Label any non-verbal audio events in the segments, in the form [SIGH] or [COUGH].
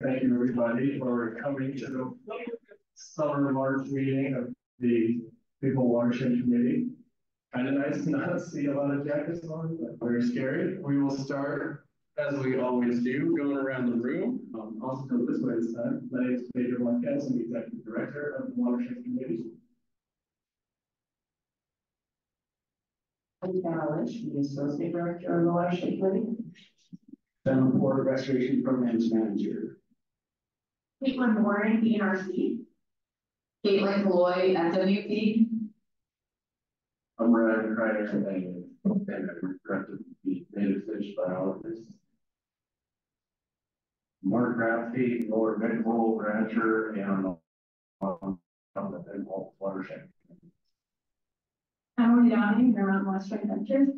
Thank you, everybody, for coming to the summer March meeting of the Big Hole Watershed Committee. Kind of nice to not see a lot of jackets on, but very scary. We will start, as we always do, going around the room. Um, also go this way this time. My name is Pedro Marquez, I'm the Executive Director of the Watershed Committee. I'm Tara Lynch, the Associate Director of the Watershed Committee. Then Board of Restoration Programs Manager. Caitlin Warren, DNRC. Caitlin Lloyd, FWP. I'm Ryan Kreider, and I'm Director the Native Fish Biologist. Mark Raffi, Lower Big Hole Rancher, and on, on the Big Hole Watershed. Emily Downing, Vermont Western Ventures.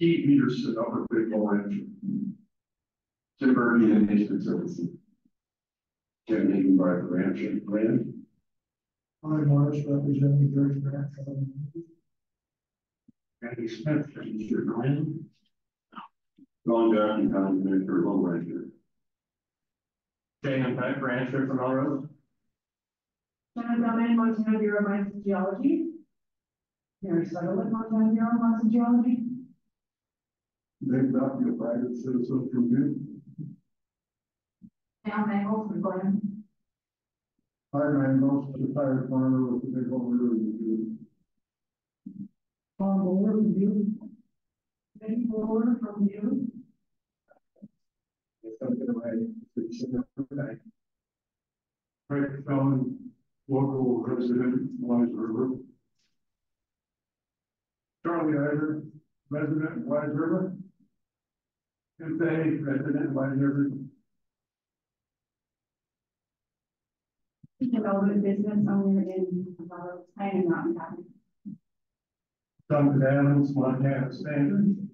Keith Peterson, Upper Big Hole Rancher. Jim Burby, Native Services. Jim Hagan, by the Rancher, Land. Hi, Morris, representing George Grant. Randy Smith, Mr. Glenn. Don Jackson, County Manager, Low Ranger. Jane Peck, Rancher from Melrose. Shannon Dunn, Montana Bureau of Mines and Geology. Mary Sutherland, Montana Bureau of Mines and Geology. Nick Duffy, a private citizen from Duke. Al Mangle from Glen. Hi, I'm most retired farmer with the big old river. Tom Moore, you, Betty Moore from you. Frank Fallon, local resident, Wise River. Charlie Ivor, resident, Wise River. Tim Fay, resident, Wise River. Development business owner in, uh, Iron Mountain County. Duncan Adams, Montana Standard.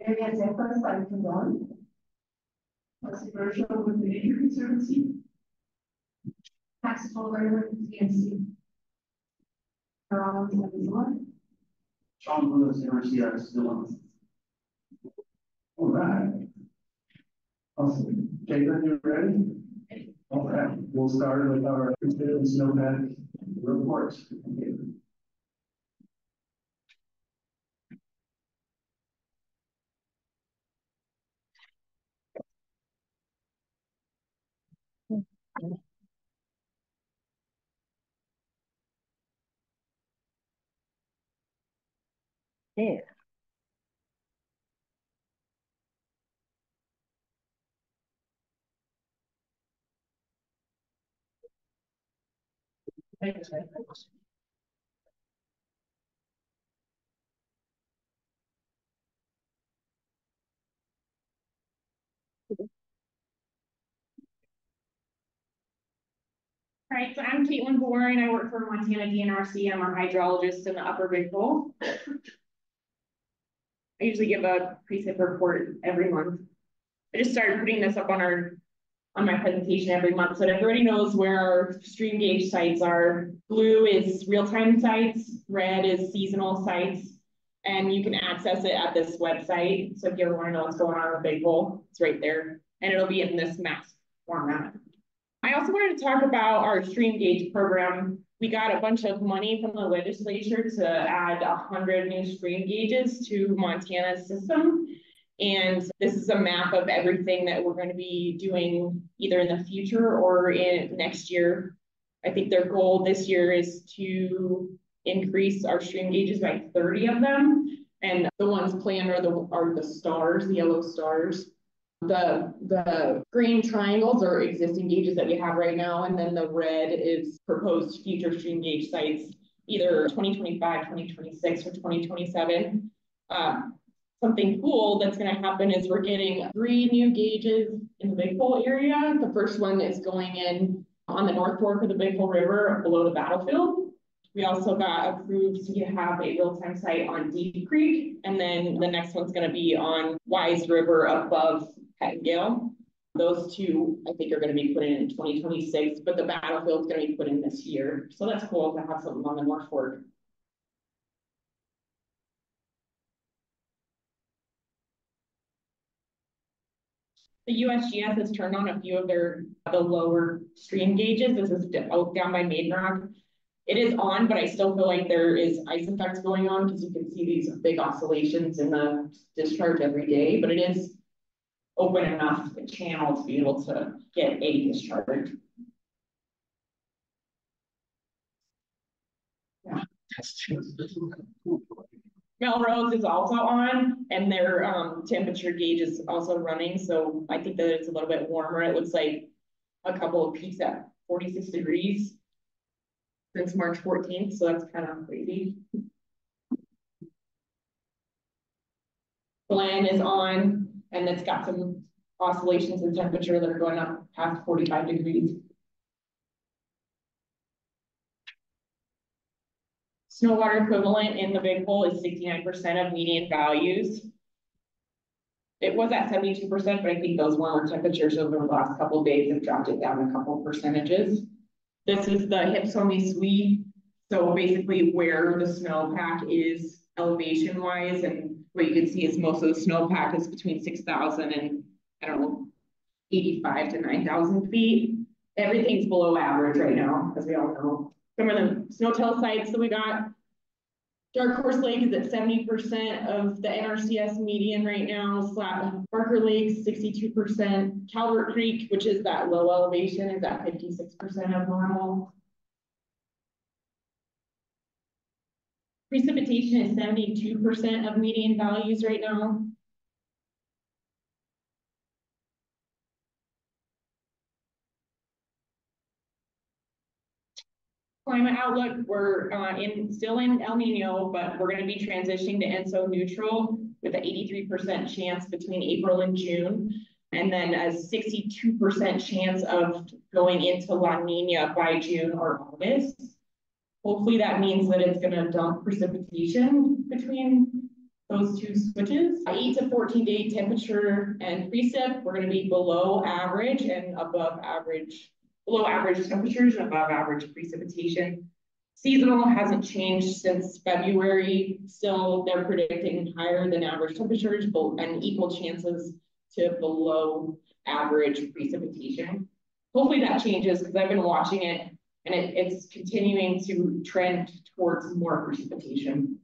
Marianne Zephyr, site from Glen. Leslie Burchell with the Nature Conservancy. Tax holder with TNC. Around seven one. Sean Lewis, NRCS, still on. All right. Awesome. Caitlin, you ready? Okay, we'll start with our constituents nomadic reports. Yeah. All right, so I'm Caitlin Boring. I work for Montana DNRC. I'm a hydrologist in the Upper Big Hole. I usually give a precip report every month. I just started putting this up on our on my presentation every month so that everybody knows where our stream gauge sites are. Blue is real-time sites, red is seasonal sites, and you can access it at this website. So if you ever want to know what's going on with Big Hole, it's right there, and it'll be in this max format. I also wanted to talk about our stream gauge program. We got a bunch of money from the legislature to add hundred new stream gauges to Montana's system. And this is a map of everything that we're going to be doing either in the future or in next year. I think their goal this year is to increase our stream gauges by 30 of them. And the ones planned are the are the stars, the yellow stars. The, the green triangles are existing gauges that we have right now, and then the red is proposed future stream gauge sites, either 2025, 2026, or 2027. Um, something cool that's going to happen is we're getting three new gauges in the Big Hole area. The first one is going in on the North Fork of the Big Hole River below the battlefield. We also got approved to have a real-time site on Deep Creek, and then the next one's going to be on Wise River above Pattengail. Those two, I think, are going to be put in in 2026, but the battlefield's going to be put in this year. So that's cool to have something on the North Fork. The USGS has turned on a few of their, the lower stream gauges. This is out oh, down by Maiden Rock. It is on, but I still feel like there is ice effects going on because you can see these big oscillations in the discharge every day, but it is open enough the channel to be able to get a discharge. Melrose is also on and their um temperature gauge is also running, so I think that it's a little bit warmer. It looks like a couple of peaks at forty-six degrees since March fourteenth, so that's kind of crazy. Glen is on and it's got some oscillations in temperature that are going up past forty-five degrees. Snow water equivalent in the big hole is sixty-nine percent of median values. It was at seventy-two percent, but I think those warmer temperatures over the last couple days have dropped it down a couple percentages. This is the Hipsome Sweet, so basically where the snowpack is elevation wise, and what you can see is most of the snowpack is between six thousand and, I don't know, eighty-five to nine thousand feet. Everything's below average right now, as we all know some of the SNOTEL sites that we got. Dark Horse Lake is at seventy percent of the NRCS median right now, Slat Barker Lake sixty-two percent, Calvert Creek, which is that low elevation, is at fifty-six percent of normal. Precipitation is seventy-two percent of median values right now. Climate outlook, we're uh in, still in El Nino, but we're gonna be transitioning to ENSO neutral with an eighty-three percent chance between April and June. And then a sixty-two percent chance of going into La Nina by June or August. Hopefully that means that it's gonna dump precipitation between those two switches. Eight to fourteen day temperature and precip, we're gonna be below average and above average below average temperatures and above average precipitation. Seasonal hasn't changed since February. Still, they're predicting higher than average temperatures and equal chances to below average precipitation. Hopefully that changes because I've been watching it and it, it's continuing to trend towards more precipitation.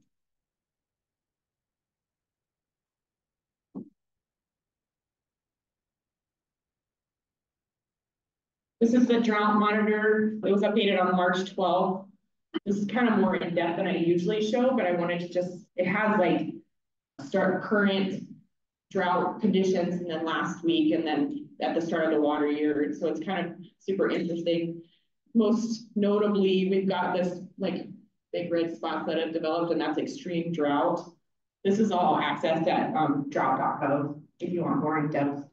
This is the drought monitor. It was updated on March twelfth. This is kind of more in depth than I usually show, but I wanted to just, it has like start current drought conditions and then last week and then at the start of the water year. So it's kind of super interesting. Most notably, we've got this like big red spots that have developed and that's extreme drought. This is all accessed at um, drought.gov if you want more in depth.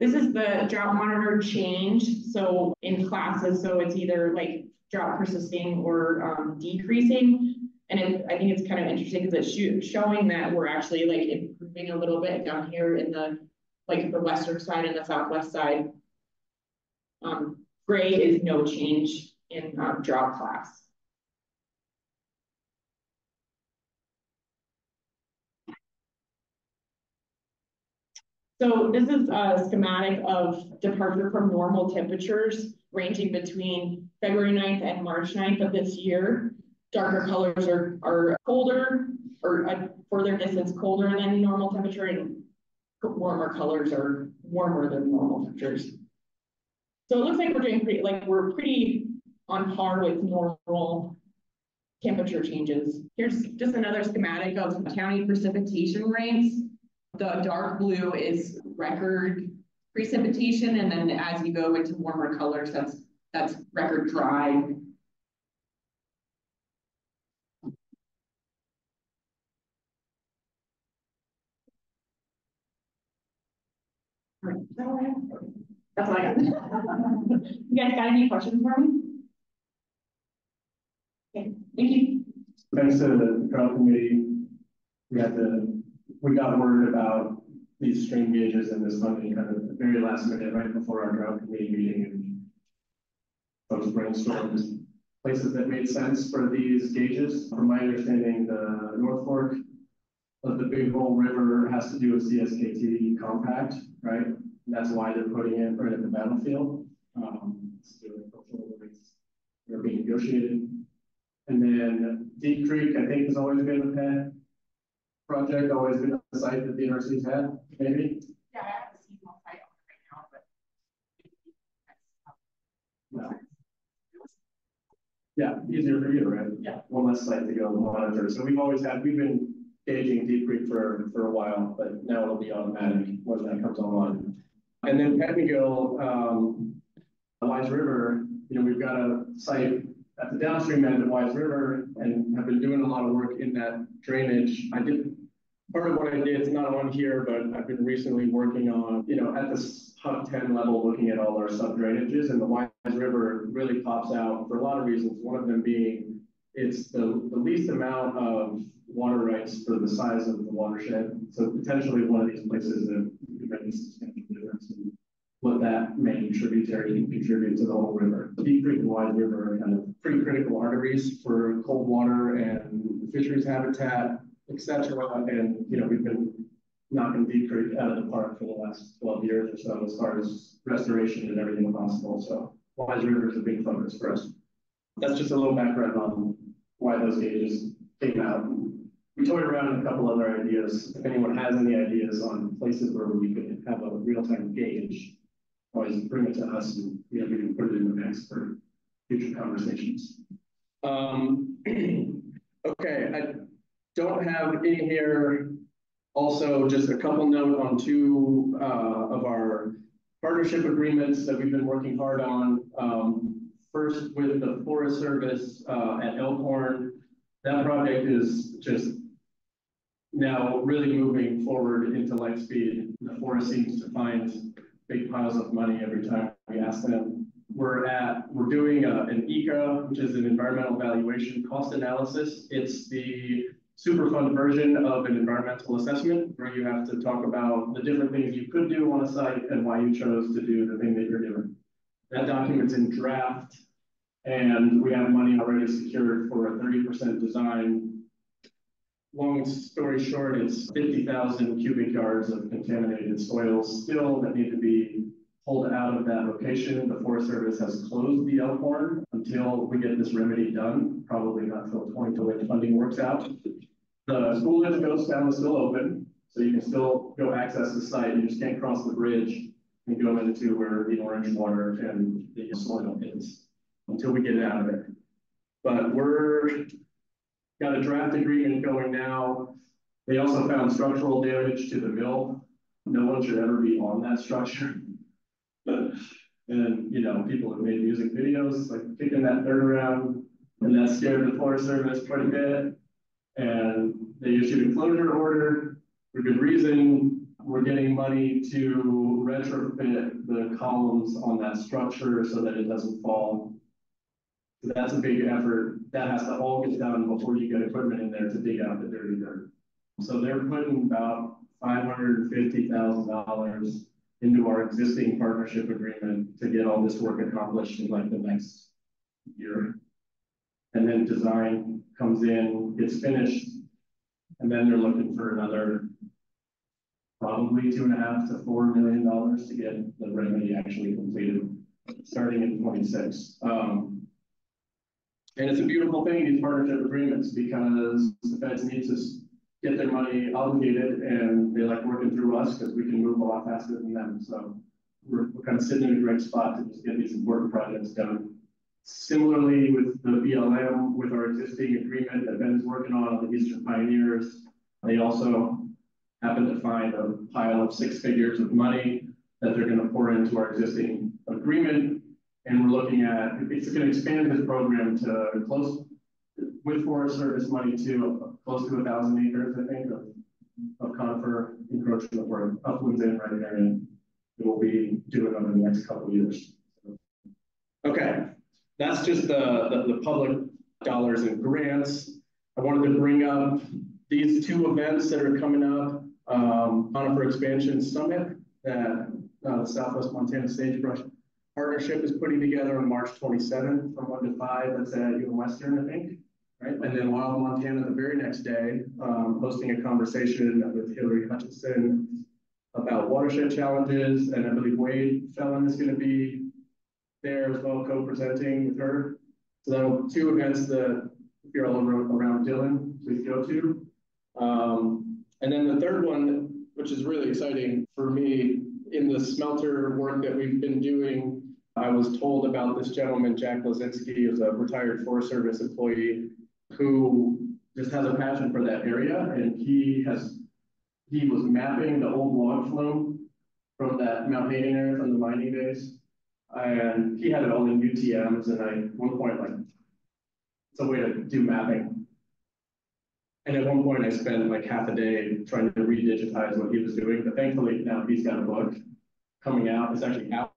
This is the drought monitor change, so in classes, so it's either like drought persisting or um decreasing. And it, I think it's kind of interesting because it's sho- showing that we're actually like improving a little bit down here in the, like the western side and the southwest side. Um, gray is no change in um, drought class. So this is a schematic of departure from normal temperatures ranging between February 9th and March 9th of this year. Darker colors are, are colder or a further distance colder than normal temperature and warmer colors are warmer than normal temperatures. So it looks like we're doing pretty, like we're pretty on par with normal temperature changes. Here's just another schematic of county precipitation rates. The dark blue is record precipitation, and then as you go into warmer colors, that's, that's record dry. Alright, is that all I have? That's all I got. You guys got any questions for me? Okay, thank you. Thanks to the drought committee, we had the, we got word about these stream gauges and this funding kind of the very last minute, right before our drought committee meeting and folks brainstormed places that made sense for these gauges. From my understanding, the North Fork of the Big Hole River has to do with CSKT compact, right? And That's why they're putting it right at the battlefield. Um, they're being negotiated. And then Deep Creek, I think, has always been a pet project, always been a site that the NRC's had, maybe? Yeah, I have a seasonal site on right now, but. No. Yeah, easier for you, to right? Yeah. One less site to go monitor. So we've always had, we've been gauging Deep Creek for, for a while, but now it'll be automatic when that comes online. And then Pattengail, um, Wise River, you know, we've got a site at the downstream end of Wise River and have been doing a lot of work in that drainage. I did, part of what I did, it's not on here, but I've been recently working on, you know, at this HUC ten level, looking at all our sub drainages and the Wise River really pops out for a lot of reasons. One of them being it's the, the least amount of water rights for the size of the watershed. So potentially one of these places that could make a substantial difference in what that main tributary can contribute to the whole river. the Deep Creek and Wise River are kind of pretty critical arteries for cold water and fisheries habitat, cetera. And, you know, we've been knocking Deep Creek out of the park for the last twelve years or so as far as restoration and everything possible. So Wise is a big focus for us. That's just a little background on why those gauges came out. We toyed around with a couple other ideas. If anyone has any ideas on places where we could have a real-time gauge, always bring it to us and, you know, we can put it in the mix for future conversations. Um, [CLEARS THROAT] okay, I don't have in here also just a couple note on two, uh, of our partnership agreements that we've been working hard on. Um, first with the Forest Service, uh, at Elkhorn. That project is just now really moving forward into light speed. The forest seems to find big piles of money every time we ask them. We're at, we're doing a, an ECA, which is an environmental valuation cost analysis. It's the Superfund version of an environmental assessment where you have to talk about the different things you could do on a site and why you chose to do the thing that you're doing. That document's in draft and we have money already secured for a thirty percent design. Long story short, it's fifty thousand cubic yards of contaminated soils still that need to be pulled out of that location. The Forest Service has closed the Elkhorn until we get this remedy done, probably not till the funding works out. The Coolidge ghost town is still open, so you can still go access the site, you just can't cross the bridge and go into where the orange water and the soil is until we get it out of there. But we're, got a draft agreement going now. They also found structural damage to the mill. No one should ever be on that structure and you know, people have made music videos, like kicking that dirt around, and that scared the Forest Service pretty bit. And they issued a closure order for good reason. We're getting money to retrofit the columns on that structure so that it doesn't fall. So that's a big effort. That has to all get done before you get equipment in there to dig out the dirty dirt. So they're putting about $550,000 into our existing partnership agreement to get all this work accomplished in like the next year. And then design comes in, gets finished, and then they're looking for another probably two and a half to four million dollars to get the remedy actually completed, starting in twenty-six. Um, and it's a beautiful thing, these partnership agreements, because the feds need to get their money obligated and they like working through us because we can move a lot faster than them. So we're, we're kind of sitting in a great spot to just get these important projects done. Similarly, with the BLM, with our existing agreement that Ben's working on, the Eastern Pioneers, they also happen to find a pile of six figures of money that they're gonna pour into our existing agreement. And we're looking at, it's gonna expand this program to close, with Forest Service money to close to a thousand acres, I think, of, of conifer encroachment or uplands in right there, and it will be doing over the next couple of years. Okay, that's just the, the, the public dollars and grants. I wanted to bring up these two events that are coming up, um, Conifer Expansion Summit that, uh, the Southwest Montana Sagebrush partnership is putting together on March twenty-seventh from one to five, that's at U Western, I think. Right, and then Wild Montana the very next day, um, hosting a conversation with Hillary Hutchinson about watershed challenges, and I believe Wade Fallon is gonna be there as well, co-presenting with her. So that'll, two events that if you're all around, around Dillon, please go to. Um, and then the third one, which is really exciting for me, in the smelter work that we've been doing, I was told about this gentleman, Jack Blazinski, who's a retired Forest Service employee, who just has a passion for that area, and he has, he was mapping the old log flume from that Mount Haggin area from the mining days. And he had it all in UTMs, and I, at one point, like, it's a way to do mapping. And at one point, I spent like half a day trying to redigitize what he was doing, but thankfully now he's got a book coming out, it's actually out.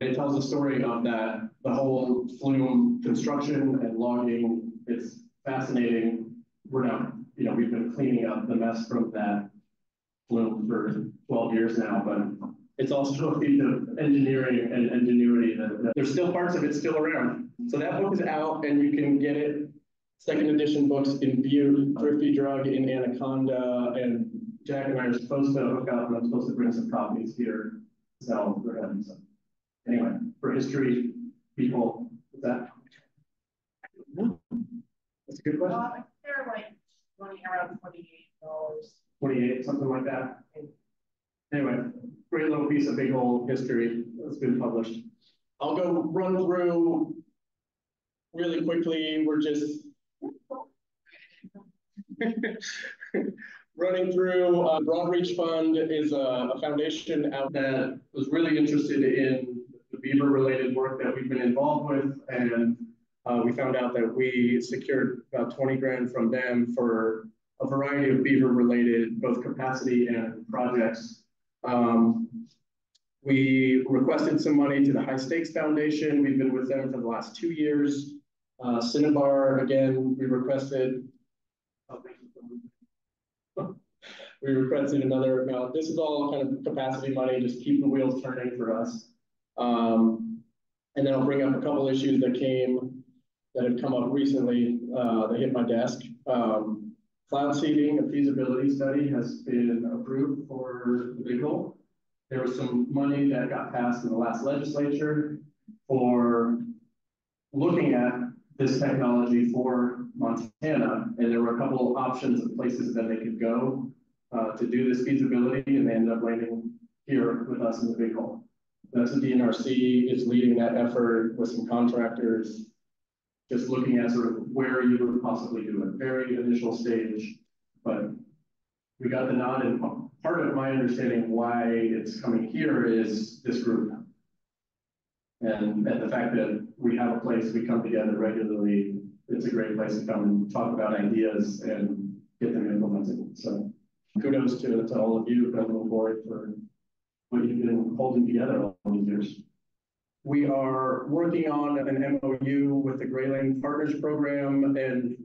It tells the story of that, the whole flume construction and logging, it's fascinating. We're now, you know, we've been cleaning up the mess from that flume for twelve years now, but it's also a feat of engineering and ingenuity that, that there's still parts of it still around. So that book is out and you can get it. Second edition books in Butte, Thrifty Drug in Anaconda, and Jack and I are supposed to hook up, and I'm supposed to bring some copies here. So we're having some. Anyway, for history, people, that? That's a good question. They're like twenty, around twenty-eight dollars. Twenty-eight, something like that. Anyway, great little piece of big old history that's been published. I'll go run through really quickly. We're just [LAUGHS] running through. Uh, Broadreach Fund is a, a foundation out that was really interested in the beaver related work that we've been involved with. And uh, we found out that we secured about 20 grand from them for a variety of beaver related both capacity and projects. Um, we requested some money to the High Stakes Foundation. We've been with them for the last two years. Uh, Cinnabar, again, we requested. oh. [LAUGHS] We requested another amount. This is all kind of capacity money, just keep the wheels turning for us. Um, and then I'll bring up a couple issues that came, that have come up recently, uh, that hit my desk. Um, cloud seeding, a feasibility study has been approved for the big hole. There was some money that got passed in the last legislature for looking at this technology for Montana, and there were a couple of options of places that they could go uh, to do this feasibility, and they ended up landing here with us in the big hole. That's the DNRC is leading that effort with some contractors, just looking at sort of where you would possibly do it, very initial stage, but we got the nod, and part of my understanding why it's coming here is this group. And, and the fact that we have a place, we come together regularly, it's a great place to come and talk about ideas and get them implemented. So kudos to, to all of you, President Board, for what you've been holding together all these years. We are working on an MOU with the Grayling Partners Program and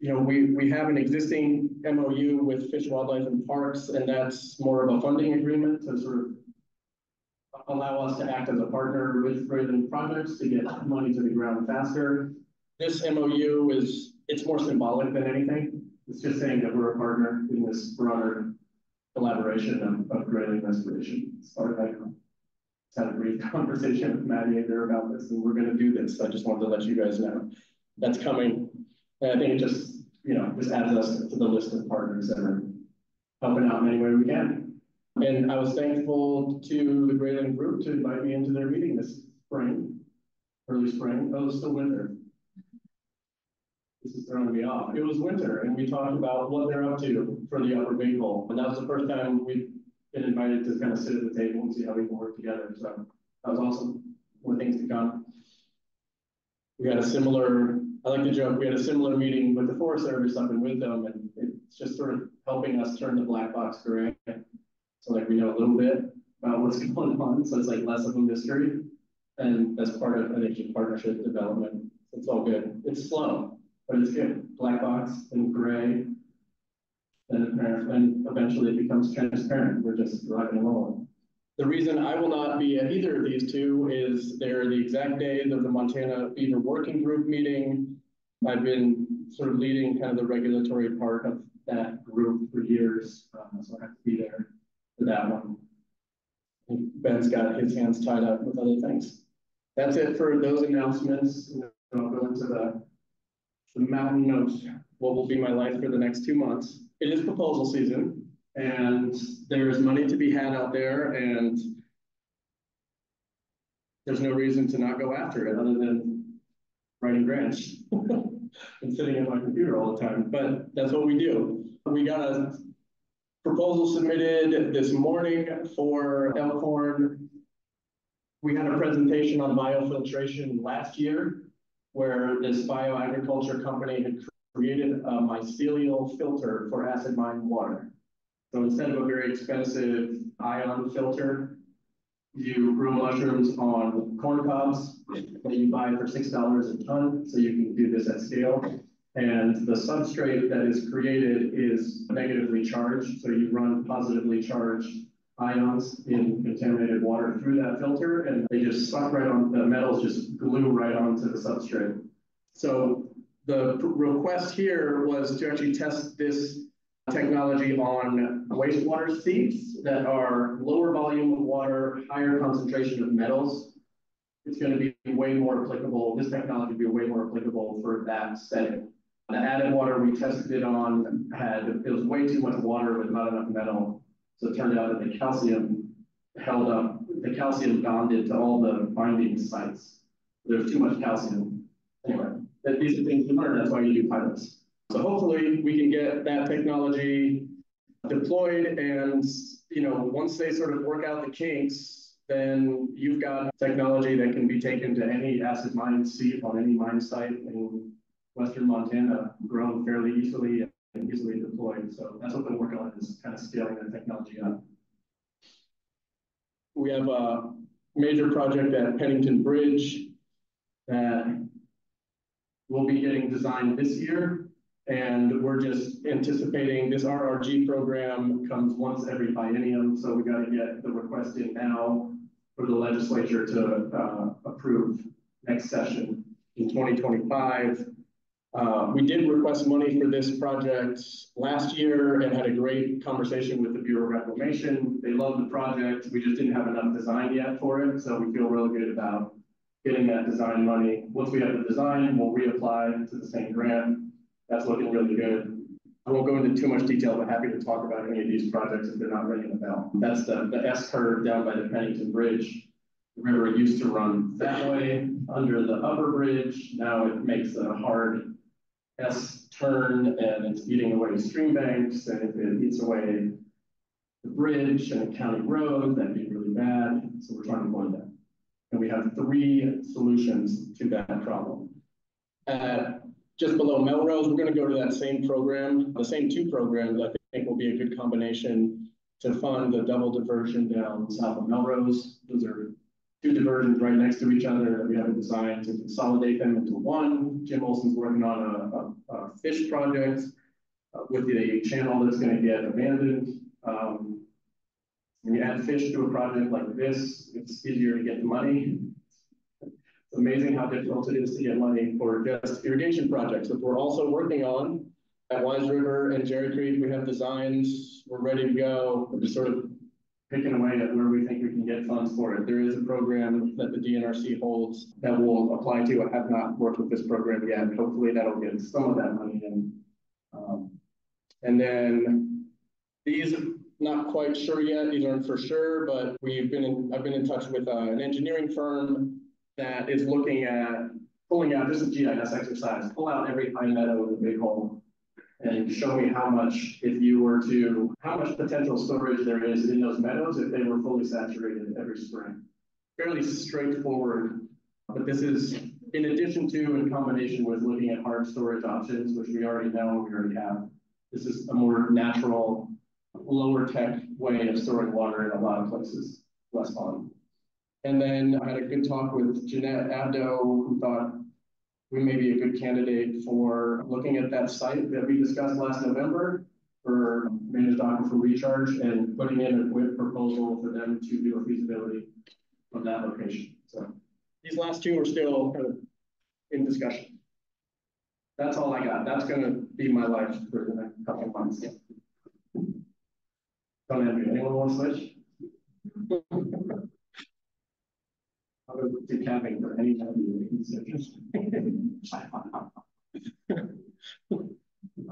you know, we, we have an existing MOU with Fish, Wildlife and Parks, and that's more of a funding agreement to sort of allow us to act as a partner with Grayling Projects to get money to the ground faster. This MOU is, it's more symbolic than anything. It's just saying that we're a partner in this broader collaboration of, of Grayling Restoration. Sorry, I just had a brief [LAUGHS] conversation with Maddie there about this, and we're gonna do this. I just wanted to let you guys know that's coming. And I think it just, you know, just adds us to the list of partners that are helping out in any way we can. And I was thankful to the Grayling Group to invite me into their meeting this spring, early spring. Oh, it's still winter. This is throwing me off. It was winter and we talked about what they're up to for the upper big hole. And that was the first time we've been invited to kind of sit at the table and see how we can work together. So that was awesome. More things to come. We had a similar, I like to joke, we had a similar meeting with the Forest Service up in Wisdom and it's just sort of helping us turn the black box gray. So like we know a little bit about what's [LAUGHS] going on, so it's like less of a mystery. And as part of, I think, partnership development, it's all good. It's slow, but it's good. Black box and gray. And, and eventually it becomes transparent. We're just driving along. The reason I will not be at either of these two is they're the exact days of the Montana Beaver Working Group meeting. I've been sort of leading kind of the regulatory part of that group for years, um, so I have to be there for that one. Ben's got his hands tied up with other things. That's it for those announcements. I'll go into the the mountain of what will be my life for the next two months. It is proposal season and there's money to be had out there and there's no reason to not go after it other than writing grants [LAUGHS] and sitting at my computer all the time, but that's what we do. We got a proposal submitted this morning for Elkhorn. We had a presentation on biofiltration last year where this bioagriculture company had created a mycelial filter for acid mine water. So instead of a very expensive ion filter, you grow mushrooms on corn cobs that you buy for six dollars a ton, so you can do this at scale. And the substrate that is created is negatively charged, so you run positively charged ions in contaminated water through that filter, and they just suck right on, the metals just glue right onto the substrate. So the request here was to actually test this technology on wastewater seeps that are lower volume of water, higher concentration of metals. It's going to be way more applicable. This technology will be way more applicable for that setting. The added water we tested it on had, it was way too much water with not enough metal. So it turned out that the calcium held up, the calcium bonded to all the binding sites. There's too much calcium. Anyway, that these are things we learn. That's why you do pilots. So hopefully we can get that technology deployed and, you know, once they sort of work out the kinks, then you've got technology that can be taken to any acid mine seep on any mine site in Western Montana, grown fairly easily and easily deployed. So that's what we're working on is kind of scaling the technology up. We have a major project at Pennington Bridge that will be getting designed this year. And we're just anticipating this RRG program comes once every biennium. So we got to get the request in now for the legislature to uh, approve next session in 2025. Uh, we did request money for this project last year and had a great conversation with the Bureau of Reclamation. They love the project. We just didn't have enough design yet for it. So we feel really good about getting that design money. Once we have the design, we'll reapply to the same grant. That's looking really good. I won't go into too much detail, but happy to talk about any of these projects if they're not ringing a bell. That's the, the S curve down by the Pennington Bridge. The river used to run that way under the upper bridge. Now it makes a hard S turn and it's eating away stream banks. And if it eats away the bridge and a county road, that'd be really bad. So we're trying to avoid that. And we have three solutions to that problem. At just below Melrose, we're going to go to that same program, the same two programs I think will be a good combination to fund the double diversion down south of Melrose. Those are two diversions right next to each other that we have a design to consolidate them into one. Jim Olson's working on a, a, a fish project uh, with the channel that's going to get abandoned. Um, when you add fish to a project like this, it's easier to get money. It's amazing how difficult it is to get money for just irrigation projects, which we're also working on at Wise River and Jerry Creek. We have designs, we're ready to go. We're just sort of picking away at where we think we can get funds for it. There is a program that the DNRC holds that we'll apply to. I have not worked with this program yet. Hopefully that'll get some of that money in. Um, and then these not quite sure yet. These aren't for sure, but we've been in, I've been in touch with uh, an engineering firm that is looking at pulling out, this is GIS exercise, pull out every high meadow in the big hole and show me how much, if you were to, how much potential storage there is in those meadows if they were fully saturated every spring. Fairly straightforward, but this is in addition to, in combination with looking at hard storage options, which we already know, we already have. This is a more natural lower tech way of storing water in a lot of places, less volume. And then I had a good talk with Jeanette Abdo, who thought we may be a good candidate for looking at that site that we discussed last November. for managed aquifer recharge and putting in a WIP proposal for them to do a feasibility of that location. So these last two are still kind of in discussion. That's all I got. That's gonna be my life for the next couple of Don't anyone want to switch? To camping for any time you consider.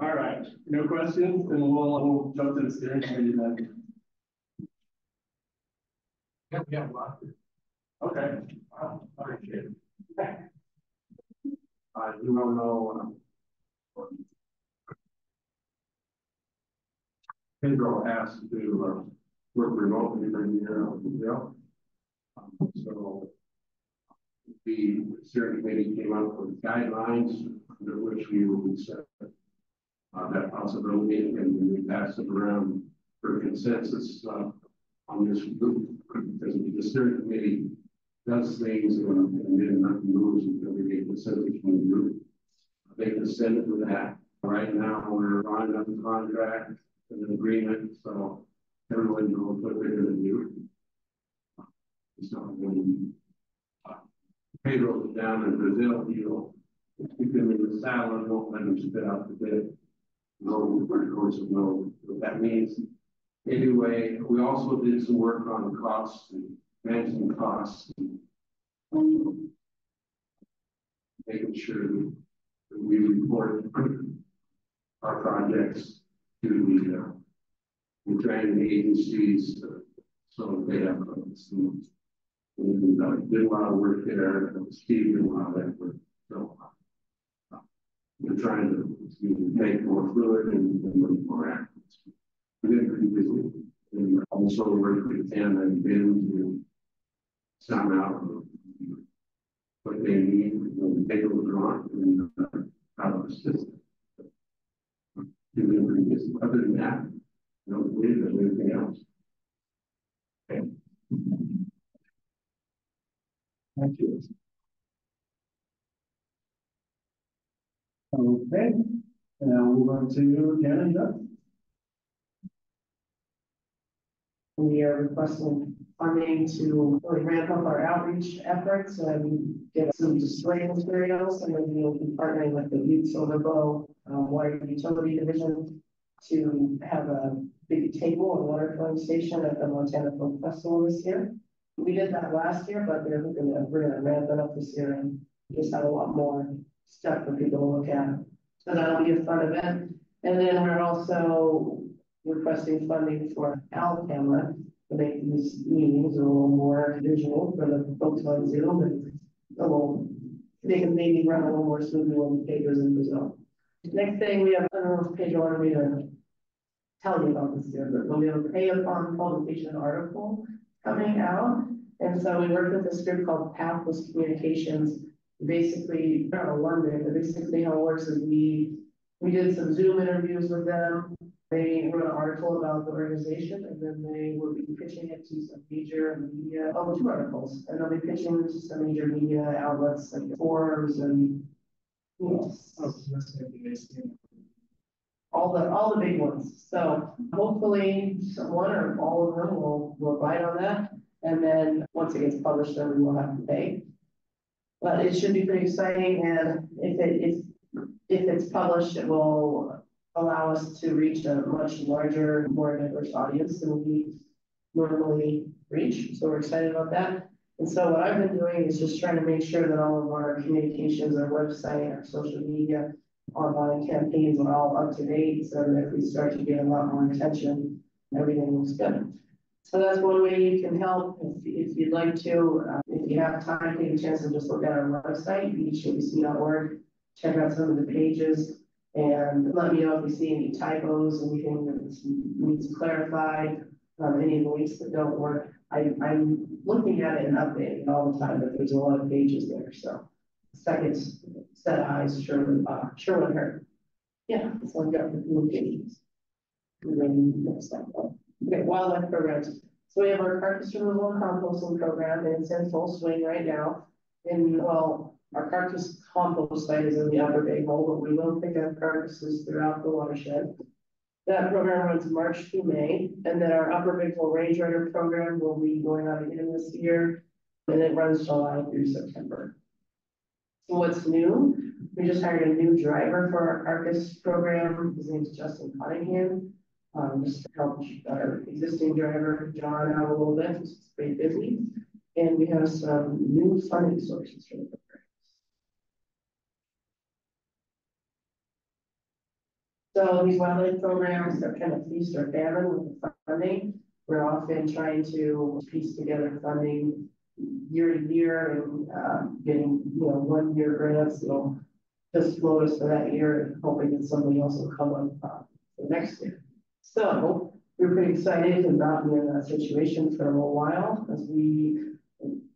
All right, no questions, then we'll, we'll jump to the steering committee then. Yeah, we have a lot. Okay. Wow, appreciate it. I do not know. um, Pedro asked to, uh, work remotely for a year So. The steering committee came up with guidelines under which we will set. Uh, that possibility and we passed it around for consensus, uh, on this group. Because the steering committee does things and and then nothing moves until we get consensus from the group. They consented to that. Right now, we're up the contract an agreement, so everyone knows what they're gonna do. So when uh, Pedro down in Brazil, he'll keep him in the saddle and won't let him spit out the bit. No, of course, no, what that means. Anyway, we also did some work on costs and managing costs. um, Making sure that we report our projects to the, uh, the training agencies, uh, so they have, uh, some. Uh, did a lot of work there, and Steve did a lot of that work, so. uh, We're trying to, to make more fluid and, and more active. We've been pretty busy, and also work with Ken and Ben to. Sound out. What they need, when they go drawn, and, uh, out of the system. Other than that, I don't believe there's anything else. Okay. Thank you. Okay, now we'll on to Canada. We are requesting funding to really ramp up our outreach efforts and get some display materials. And then we'll be partnering with the Butte Silver Bow, um, Water Utility Division to have a big table and water filling station at the Montana Folk Festival this year. We did that last year, but we're gonna, we're gonna ramp it up this year and just have a lot more stuff for people to look at. So that'll be a fun event. And then we're also requesting funding for Al to make these meetings a little more visual for the folks on Zoom and oh, a little, they can maybe run a little more smoothly on the papers in Brazil. Next thing, we have, I don't know if Pedro wanted me to tell you about this here, but we have a pay upon publication article coming out. And so we worked with this group called Pathless Communications. Basically, out of London, but basically how it works is we, we did some Zoom interviews with them. They wrote an article about the organization and then they will be pitching it to some major media, oh, two articles. And they'll be pitching it to some major media outlets like forums and. Yes Oh, that's gonna be nice, yeah. all the, all the big ones. So hopefully someone or all of them will, will bite on that. And then once it gets published, then we will have to pay. But it should be pretty exciting and if it is, if it's published, it will allow us to reach a much larger, more diverse audience than we normally reach. So we're excited about that. And so what I've been doing is just trying to make sure that all of our communications, our website, our social media, online campaigns are all up to date, so that if we start to get a lot more attention, everything looks good. So that's one way you can help, if, if you'd like to, uh, if you have time, take a chance to just look at our website, bhwc.org. Check out some of the pages, and let me know if you see any typos, anything that needs clarified, um, any links that don't work. I, I'm looking at it and updating it all the time, but there's a lot of pages there, so. Second set of eyes would, uh, hurt. Yeah, so I've got the blue pages. And then next slide. Okay, wildlife programs. So we have our carcass removal composting program and it's in full swing right now. And well, our carcass compost site is in the upper big hole, but we will pick up carcasses throughout the watershed. That program runs March through May, and then our Upper Big Hole Range Rider program will be going on again this year. And it runs July through September. So what's new? We just hired a new driver for our carcass program. His name's Justin Cunningham. Um, just to help our existing driver, John, out a little bit, he's pretty busy. And we have some new funding sources for the program. So these wildlife programs are kind of feast or famine with the funding. We're often trying to piece together funding year to year and um, getting, you know, one year grants, that'll just float us for that year and hoping that somebody else will come up uh, the next year. So we're pretty excited to not be in that situation for a little while as we,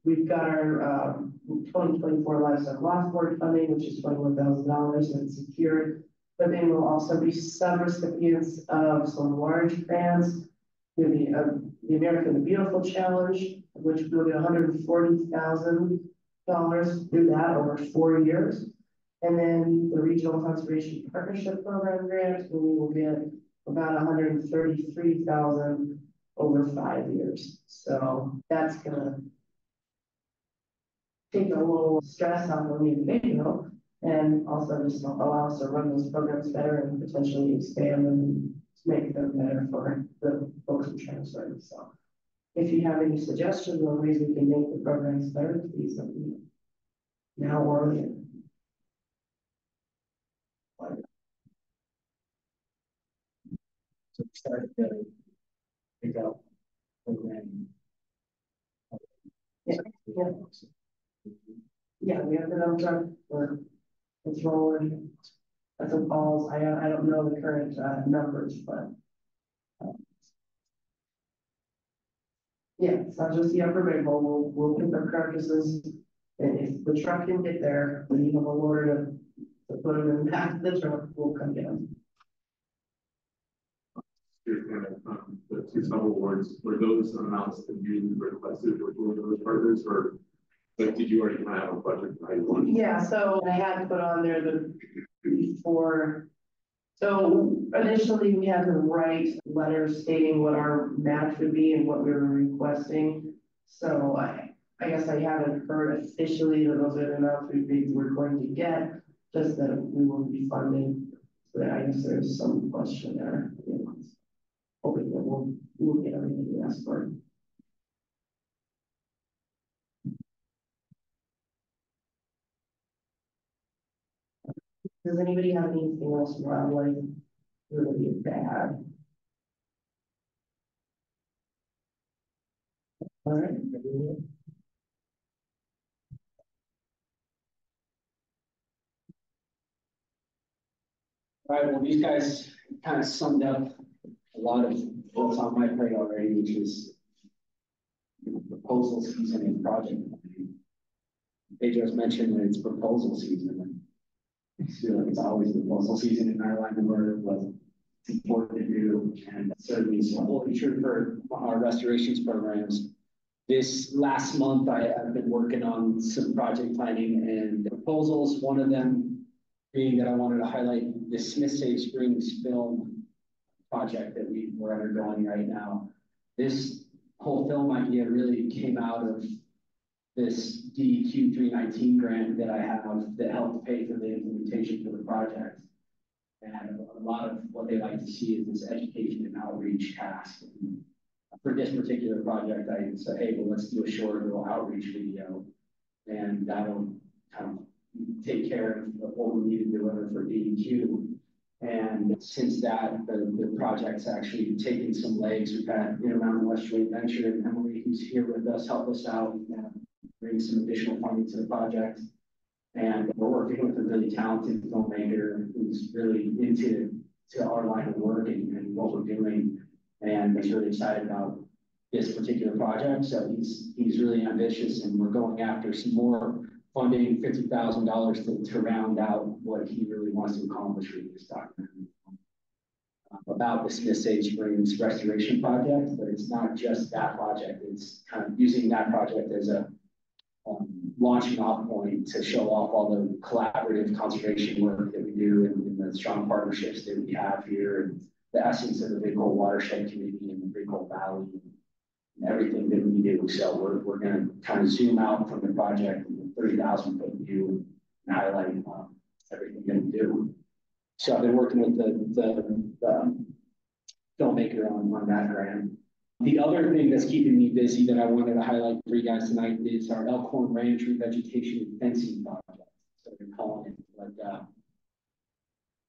we've got our um, twenty twenty-four livestock loss board funding, which is twenty-one thousand dollars and secured. But then we'll also be some recipients of some large grants. We'll be, uh, the American the Beautiful Challenge, which will be hundred and forty thousand dollars through that over four years. And then the Regional Conservation Partnership Program grant, we will get about hundred and thirty-three thousand over five years. So that's gonna take a little stress on the individual and also just allow us to run those programs better and potentially expand them to make them better for the folks who transfer. So if you have any suggestions on ways we can make the programs better, please let me know. Now or later. So we started to pick up programming. Yeah, yeah. Yeah, we have the dump truck, we're, it's rolling. That's a balls, I, I don't know the current, uh, numbers, but. um, Yeah, it's not just the upper Maple, we'll, we'll pick up carcasses, and if the truck can get there, we need a loader to, to put them in the back of the truck, we'll come get them. Um, the two sub awards, were those amounts that you requested of those partners, or? Like, did you already have a budget? Yeah, so I had put on there the before. So initially, we had to write letters stating what our match would be and what we were requesting. So I, I guess I haven't heard officially that those are the amounts we we're going to get, just that we will be funding. So I guess there's some question there. Hoping that we'll, we'll get everything we asked for. Does anybody have anything else around like really bad? All right. All right, well, these guys kind of summed up a lot of what's on my plate already, which is proposal season and project. They just mentioned that it's proposal season. I feel like it's always the proposal season in our line of work, it's important to do, and certainly it's holding true for our restorations programs. This last month, I have been working on some project planning and proposals, one of them being that I wanted to highlight the Smith Sage Springs film project that we we're undergoing right now. This whole film idea really came out of this DEQ three nineteen grant that I have that helped pay for the implementation for the project. And a lot of what they like to see is this education and outreach task. And For this particular project, I said, hey, well, let's do a short little outreach video. And that'll kind of take care of what we need to deliver for DEQ. And since that, the, the project's actually taken some legs. We've had Intermountain West Joint Venture and Emily, who's here with us, help us out, bring some additional funding to the project. And we're working with a really talented filmmaker who's really into to our line of work and, and what we're doing. And he's really excited about this particular project. So he's, he's really ambitious and we're going after some more funding, fifty thousand dollars to, round out what he really wants to accomplish with this document. uh, About the CSA Springs Restoration Project, but it's not just that project, it's kind of using that project as a launching off point to show off all the collaborative conservation work that we do and, and the strong partnerships that we have here and the essence of the Big Hole Watershed Committee and the Big Hole Valley and everything that we do. So we're, we're gonna kind of zoom out from the project, from the thirty thousand foot view and highlight, um, everything that we do. So I've been working with the, the, the filmmaker on, on that grant. The other thing that's keeping me busy that I wanted to highlight for you guys tonight is our Elkhorn Ranch revegetation and fencing project. So they're calling it, but, uh,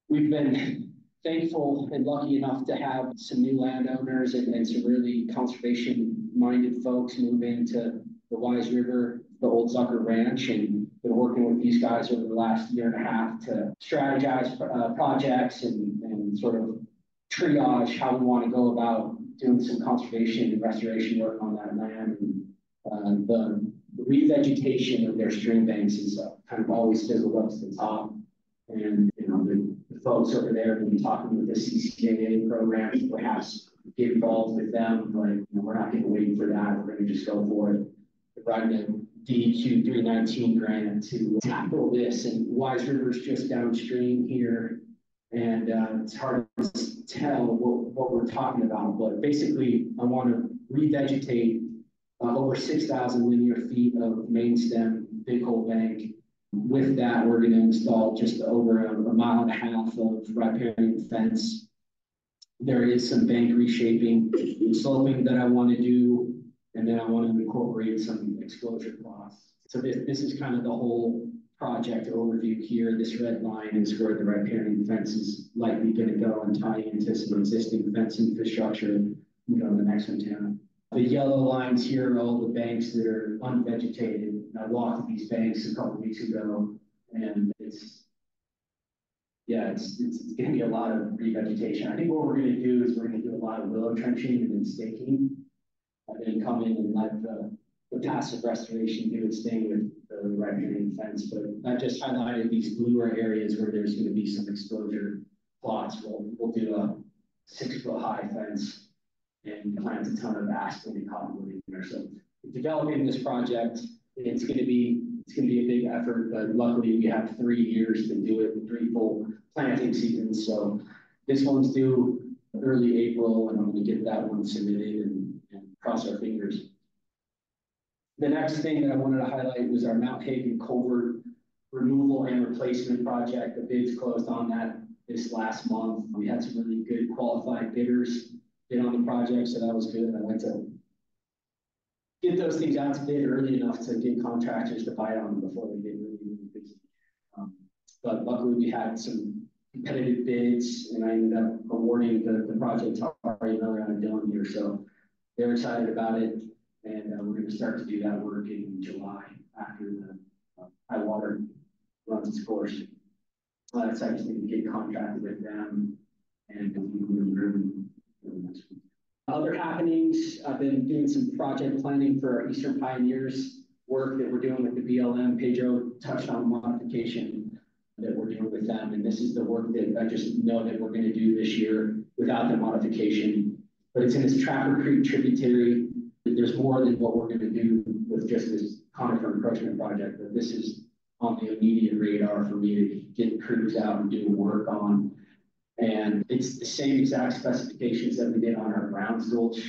we've been thankful and lucky enough to have some new landowners and, and some really conservation minded folks move into the Wise River, the Old Zucker Ranch, and been working with these guys over the last year and a half to strategize, uh, projects and, and sort of triage how we want to go about doing some conservation and restoration work on that land. And, uh, the revegetation of their stream banks is uh, kind of always fizzled up to the top. And, you know, the, the folks over there have been talking with the CCAA program, perhaps get involved with them, but you know, we're not gonna wait for that. We're gonna just go for it. Writing a DEQ three nineteen grant to tackle this and Wise River's just downstream here. And, uh, it's hard to tell what, what we're talking about, but basically I want to revegetate uh, over six thousand linear feet of main stem big hole bank. With that, we're gonna install just over a, a mile and a half of riparian fence. There is some bank reshaping, and sloping that I want to do, and then I want to incorporate some exclosure cloths. So this, this is kind of the whole project overview here. This red line is where the riparian fence is likely gonna go and tie into some existing fence infrastructure. You know, the next one down. The yellow lines here are all the banks that are unvegetated. I walked these banks a couple weeks ago and it's. Yeah, it's, it's, it's gonna be a lot of revegetation. I think what we're gonna do is we're gonna do a lot of willow trenching and then staking. And then come in and let the, the passive restoration do its thing with the riparian fence. But I've just highlighted these bluer areas where there's gonna be some exclosure plots. We'll, we'll do a six foot high fence and plant a ton of aspen and cottonwood in there. So developing this project, it's gonna be, it's gonna be a big effort, but luckily we have three years to do it, three full planting seasons. So this one's due early April and I'm gonna get that one submitted and, and cross our fingers. The next thing that I wanted to highlight was our Mount Haggin culvert removal and replacement project. The bids closed on that this last month. We had some really good qualified bidders bid on the project, so that was good. I went to get those things out to bid early enough to get contractors to buy on them before they get really, really busy. Um, but luckily we had some competitive bids and I ended up awarding the, project to Ari Miller and Dylan here. So they're excited about it. And uh, we're gonna start to do that work in July after the uh, high water runs its course. Uh, so I just need to get contracted with them and be moving other happenings, I've been doing some project planning for our Eastern Pioneers work that we're doing with the BLM. Pedro touched on modification that we're doing with them, and this is the work that I just know that we're gonna do this year without the modification. But it's in this Trapper Creek tributary. There's more than what we're gonna do with just this conifer encroachment project, but this is on the immediate radar for me to get crews out and do work on. And it's the same exact specifications that we did on our Browns Gulch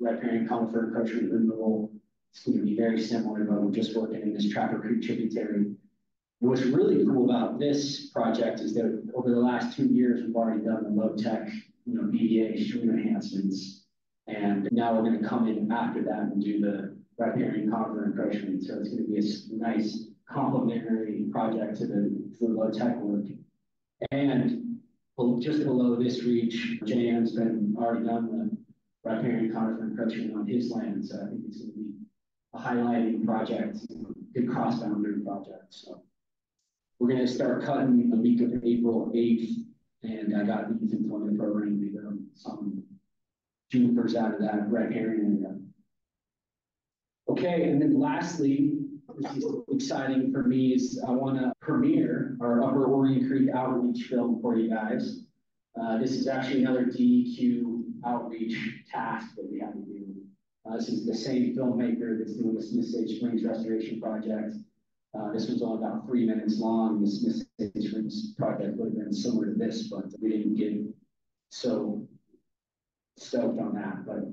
riparian conifer encroachment removal. It's going to be very similar, but we're just working in this Trapper Creek tributary. What's really cool about this project is that over the last two years, we've already done the low tech, you know, BDA stream enhancements. And now we're going to come in after that and do the riparian conifer encroachment. So it's going to be a nice complementary project to the, to the low tech work. And just below this reach, JM's been already done the riparian conifer encroachment on his land, so I think it's gonna be a highlighting project, good cross boundary project, so. We're gonna start cutting the week of April eighth, and I got these employment program, to go some junipers out of that riparian area. Okay, and then lastly, this is exciting for me is I want to premiere our Upper Oregon Creek outreach film for you guys. Uh, this is actually another DEQ outreach task that we have to do. Uh, this is the same filmmaker that's doing the Smith Sage Springs Restoration Project. Uh, this was only about three minutes long. The Smith Sage Springs project would have been similar to this, but we didn't get So stoked on that, but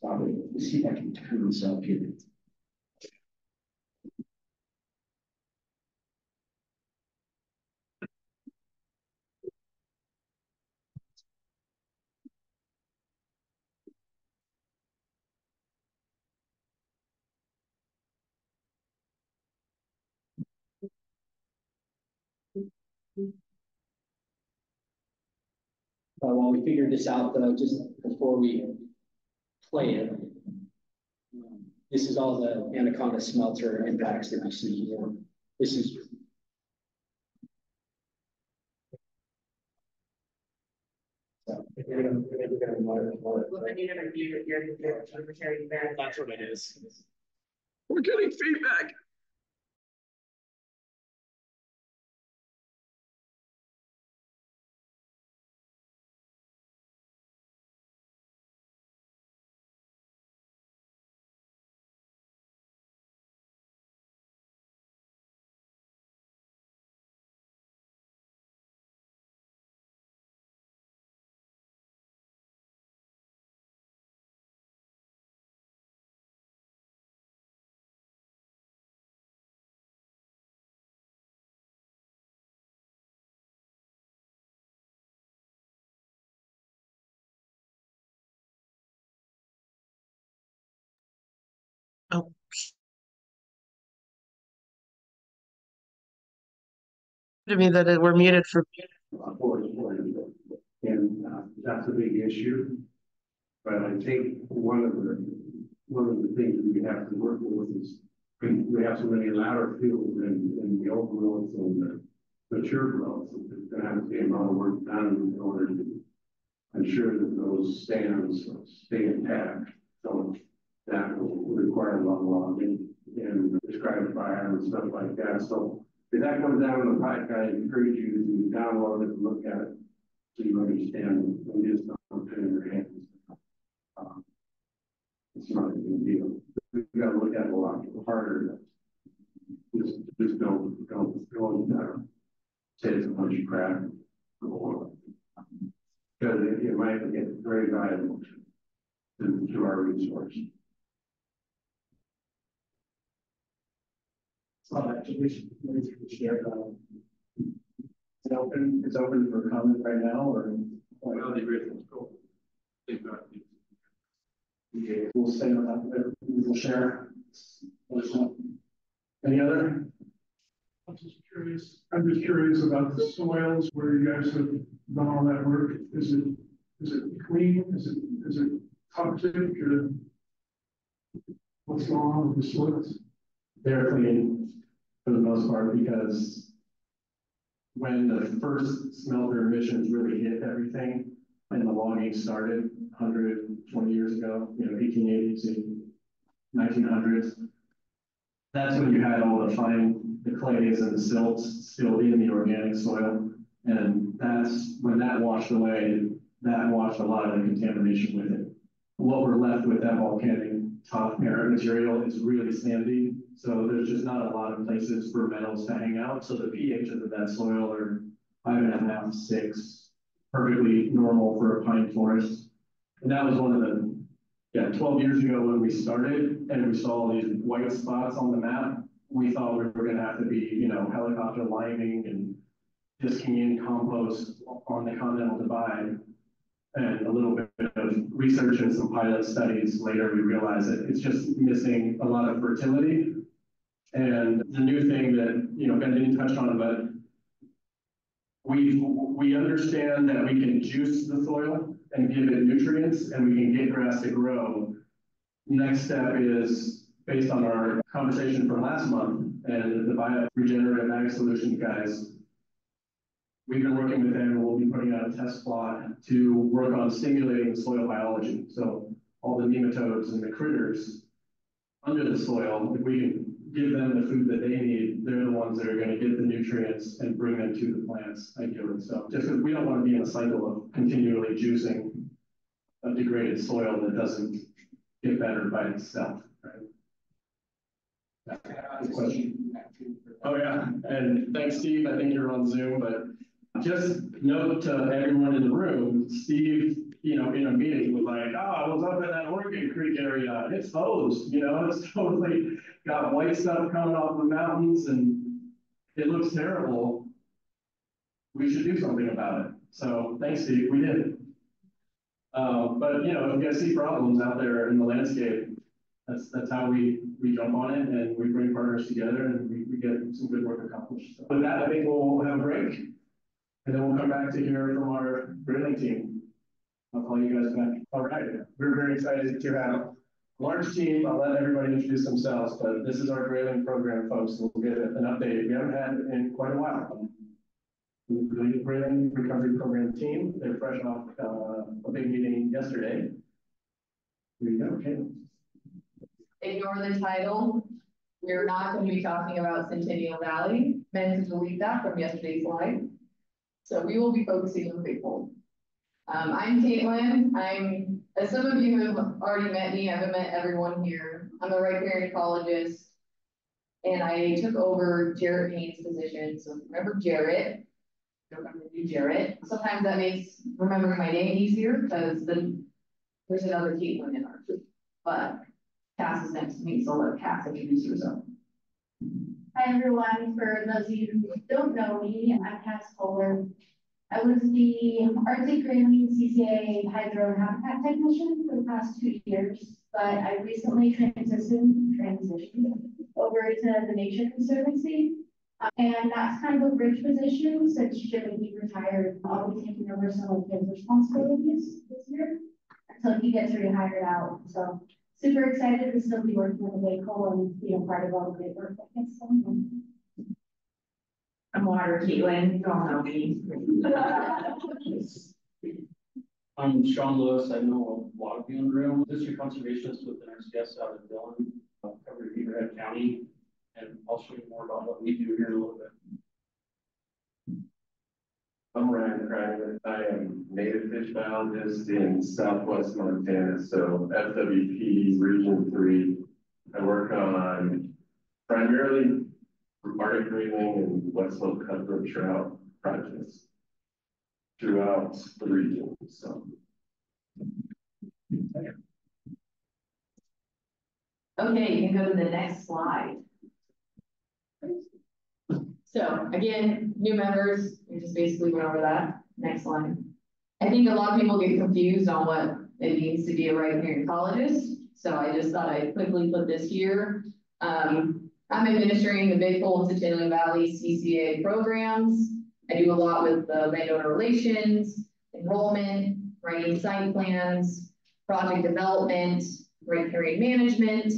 probably, let's see if I can turn this up here. Mm-hmm. Uh, while we figure this out, though, just before we play it. um, This is all the Anaconda smelter impacts that we see here. This is. That's what it is. We're getting feedback. To me that we're muted for. And uh, that's a big issue. But I think one of the, one of the things we have to work with is we, have so many ladder fuels and, and the old growths and the mature growths. It's gonna have to be a lot of work done in order to ensure that those stands stay intact. So that will require a lot of logging and prescribed fire and stuff like that. So if that comes down the pipe, I encourage you to download it and look at it. So you understand, put it in your hands. Um, It's not a big deal. We've got to look at it a lot harder. Just, just don't, don't, don't, uh, say it's a bunch of crap. Because it, it might get very valuable to, to our resource. We should, share, It's open, it's open for comment right now, or? Well, Yeah, we'll on that, we'll share. Any other? I'm just curious, I'm just curious about the soils where you guys have done all that work. Is it, is it clean? Is it, is it toxic or? What's going on with the soils? They're clean for the most part because when the first smelter emissions really hit everything and the logging started 120 years ago, you know, 1880s and 1900s, that's when you had all the fine, the clays and the silts still in the organic soil. And that's, when that washed away, that washed a lot of the contamination with it. What we're left with that volcanic top parent material is really sandy. So there's just not a lot of places for metals to hang out. So the pH of that soil are five and a half, six, perfectly normal for a pine forest. And that was one of the, yeah, twelve years ago when we started and we saw all these white spots on the map, we thought we were gonna have to be, you know, helicopter liming and disking in compost on the continental divide. And a little bit of research and some pilot studies later, we realized that it's just missing a lot of fertility. And the new thing that, you know, Ben didn't touch on, but we, we understand that we can juice the soil and give it nutrients and we can get grass to grow. Next step is based on our conversation from last month and the bio regenerative ag solutions guys. We've been working with them, and we'll be putting out a test plot to work on stimulating the soil biology. So all the nematodes and the critters under the soil, if we can give them the food that they need, they're the ones that are gonna get the nutrients and bring them to the plants ideally. So just because we don't want to be in a cycle of continually juicing a degraded soil that doesn't get better by itself, right? Question. Oh, yeah, and thanks, Steve. I think you're on Zoom, but Just note to everyone in the room, Steve, you know, in a meeting was like, oh, I was up in that Oregon Creek area, it's hosed, you know, [LAUGHS] it's totally got white stuff coming off the mountains and it looks terrible. We should do something about it. So thanks, Steve, we did. Uh, but you know, if you guys see problems out there in the landscape, that's, that's how we, we jump on it and we bring partners together and we, we get some good work accomplished. So with that, I think we'll have a break. And then we'll come back to hear from our grayling team. I'll call you guys back. All right, we're very excited to have a large team. I'll let everybody introduce themselves, but this is our grayling program, folks. We'll get an update. We haven't had in quite a while. The grayling recovery program team, they're fresh off uh, a big meeting yesterday. Here you go, Caitlin. ignore the title. We're not going to be talking about Centennial Valley, meant to delete that from yesterday's slide. So we will be focusing on Big Hole. Um, I'm Caitlin, I'm, as some of you have already met me, I haven't met everyone here. I'm a riparian ecologist. And I took over Jarrett Payne's position, so remember Jarrett. Don't remember you, Jarrett. Sometimes that makes remembering my name easier, because then there's another Caitlin in our group. But Cass is next to me, so let Cass introduce herself. Hi, everyone. For those of you who don't know me, I'm Cass Kohler. I was the Arctic Grayling CCA Hydro and Habitat Technician for the past two years, but I recently transitioned, transitioned over to the Nature Conservancy. Uh, And that's kind of a bridge position since Jimmy he retired. I'll be taking over some of his responsibilities this year until he gets rehired out. So super excited to still be working with the Bayco and being part of all the great work that gets done. I'm Water Caitlin, you all know me. I'm Sean Lewis. I know a lot of you in the room. This District conservationist with the NRCS out of Dillon, uh, covered Beaverhead County. And I'll show you more about what we do here in a little bit. I'm Ryan Kreider. I am native fish biologist in southwest Montana, so FWP Region Three. I work on primarily Arctic grayling and west slope cutthroat trout projects throughout the region, so. Okay, you can go to the next slide. So again, new members, we just basically went over that. Next line. I think a lot of people get confused on what it means to be a riparian ecologist. So I just thought I'd quickly put this here. Um, I'm administering the Big Hole Centennial Valley CCA programs. I do a lot with the landowner relations, enrollment, writing site plans, project development, riparian management,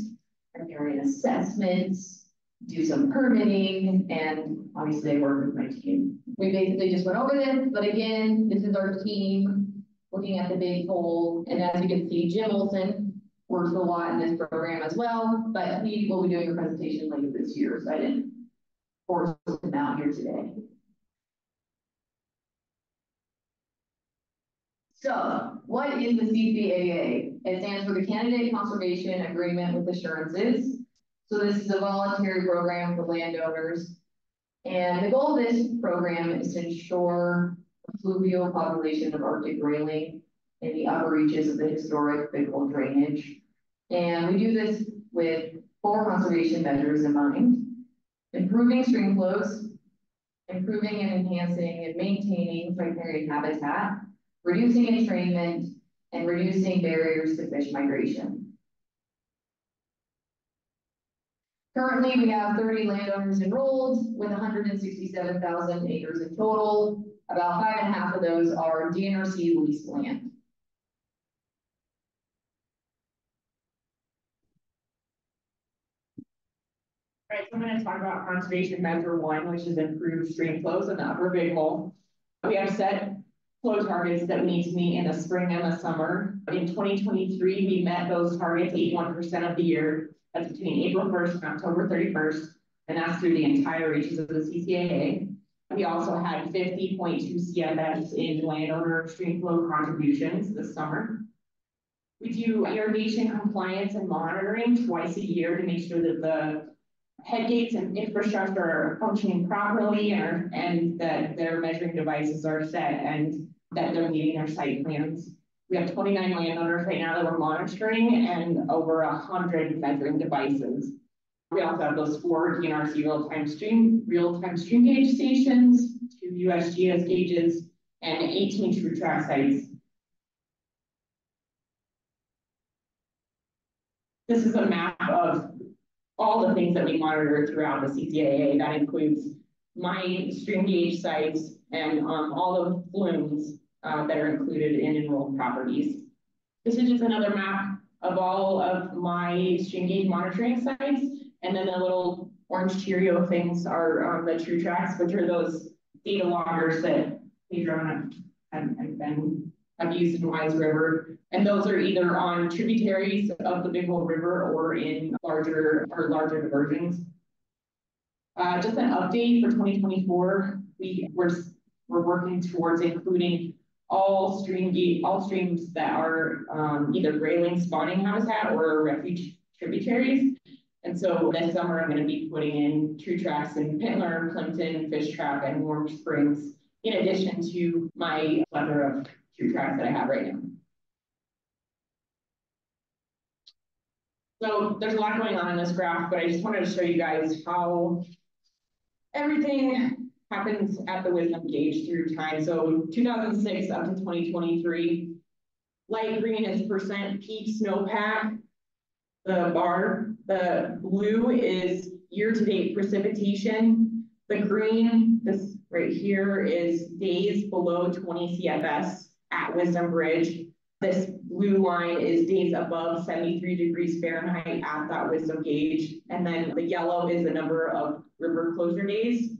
riparian assessments, do some permitting, and obviously I work with my team. We basically just went over this, but again, this is our team looking at the big hole. And as you can see, Jim Olson works a lot in this program as well, but he will be doing a presentation later this year, so I didn't force him out here today. So what is the CCAA? It stands for the Candidate Conservation Agreement with Assurances. So this is a voluntary program for landowners. And the goal of this program is to ensure a fluvial population of Arctic grayling in the upper reaches of the historic Big Hole drainage. And we do this with four conservation measures in mind. Improving stream flows, improving and enhancing and maintaining riparian habitat, reducing entrainment, and reducing barriers to fish migration. Currently, we have thirty landowners enrolled with hundred and sixty-seven thousand acres in total. About five and a half of those are DNRC leased land. I'm gonna talk about conservation measure one, which is improved stream flows in the upper big hole. We have set flow targets that we need to meet in the spring and the summer. In twenty twenty-three, we met those targets eighty-one percent of the year. That's between April first and October thirty-first, and that's through the entire reaches of the CCAA. We also had fifty point two CFS in landowner stream flow contributions this summer. We do irrigation compliance and monitoring twice a year to make sure that the head gates and infrastructure are functioning properly and, and that their measuring devices are set and that they're meeting their site plans. We have twenty-nine landowners right now that we're monitoring and over a hundred measuring devices. We also have those four DNRC real-time stream, real-time stream gauge stations, two USGS gauges, and eighteen true track sites. This is a map of all the things that we monitor throughout the CCAA. That includes my stream gauge sites and um, all the flumes uh, that are included in enrolled properties. This is just another map of all of my stream gauge monitoring sites. And then the little orange Cheerio things are um, the true tracks, which are those data loggers that Pedro and I have, used in Wise River. And those are either on tributaries of the Big Hole River or in larger or larger diversions. Uh, just an update for 2024. We we're, we're working towards including all stream all streams that are um, either grayling spawning habitat or refuge tributaries. And so this summer, I'm going to be putting in true tracks in Pintler, Plimpton, Fish Trap, and Warm Springs, in addition to my plethora of true tracks that I have right now. So there's a lot going on in this graph, but I just wanted to show you guys how everything happens at the wisdom gauge through time. So 2006 up to 2023, light green is percent peak snowpack. The bar, the blue is year-to-date precipitation. The green, this right here is days below 20 CFS at Wisdom Bridge. This blue line is days above 73 degrees Fahrenheit at that wisdom gauge. And then the yellow is the number of river closure days.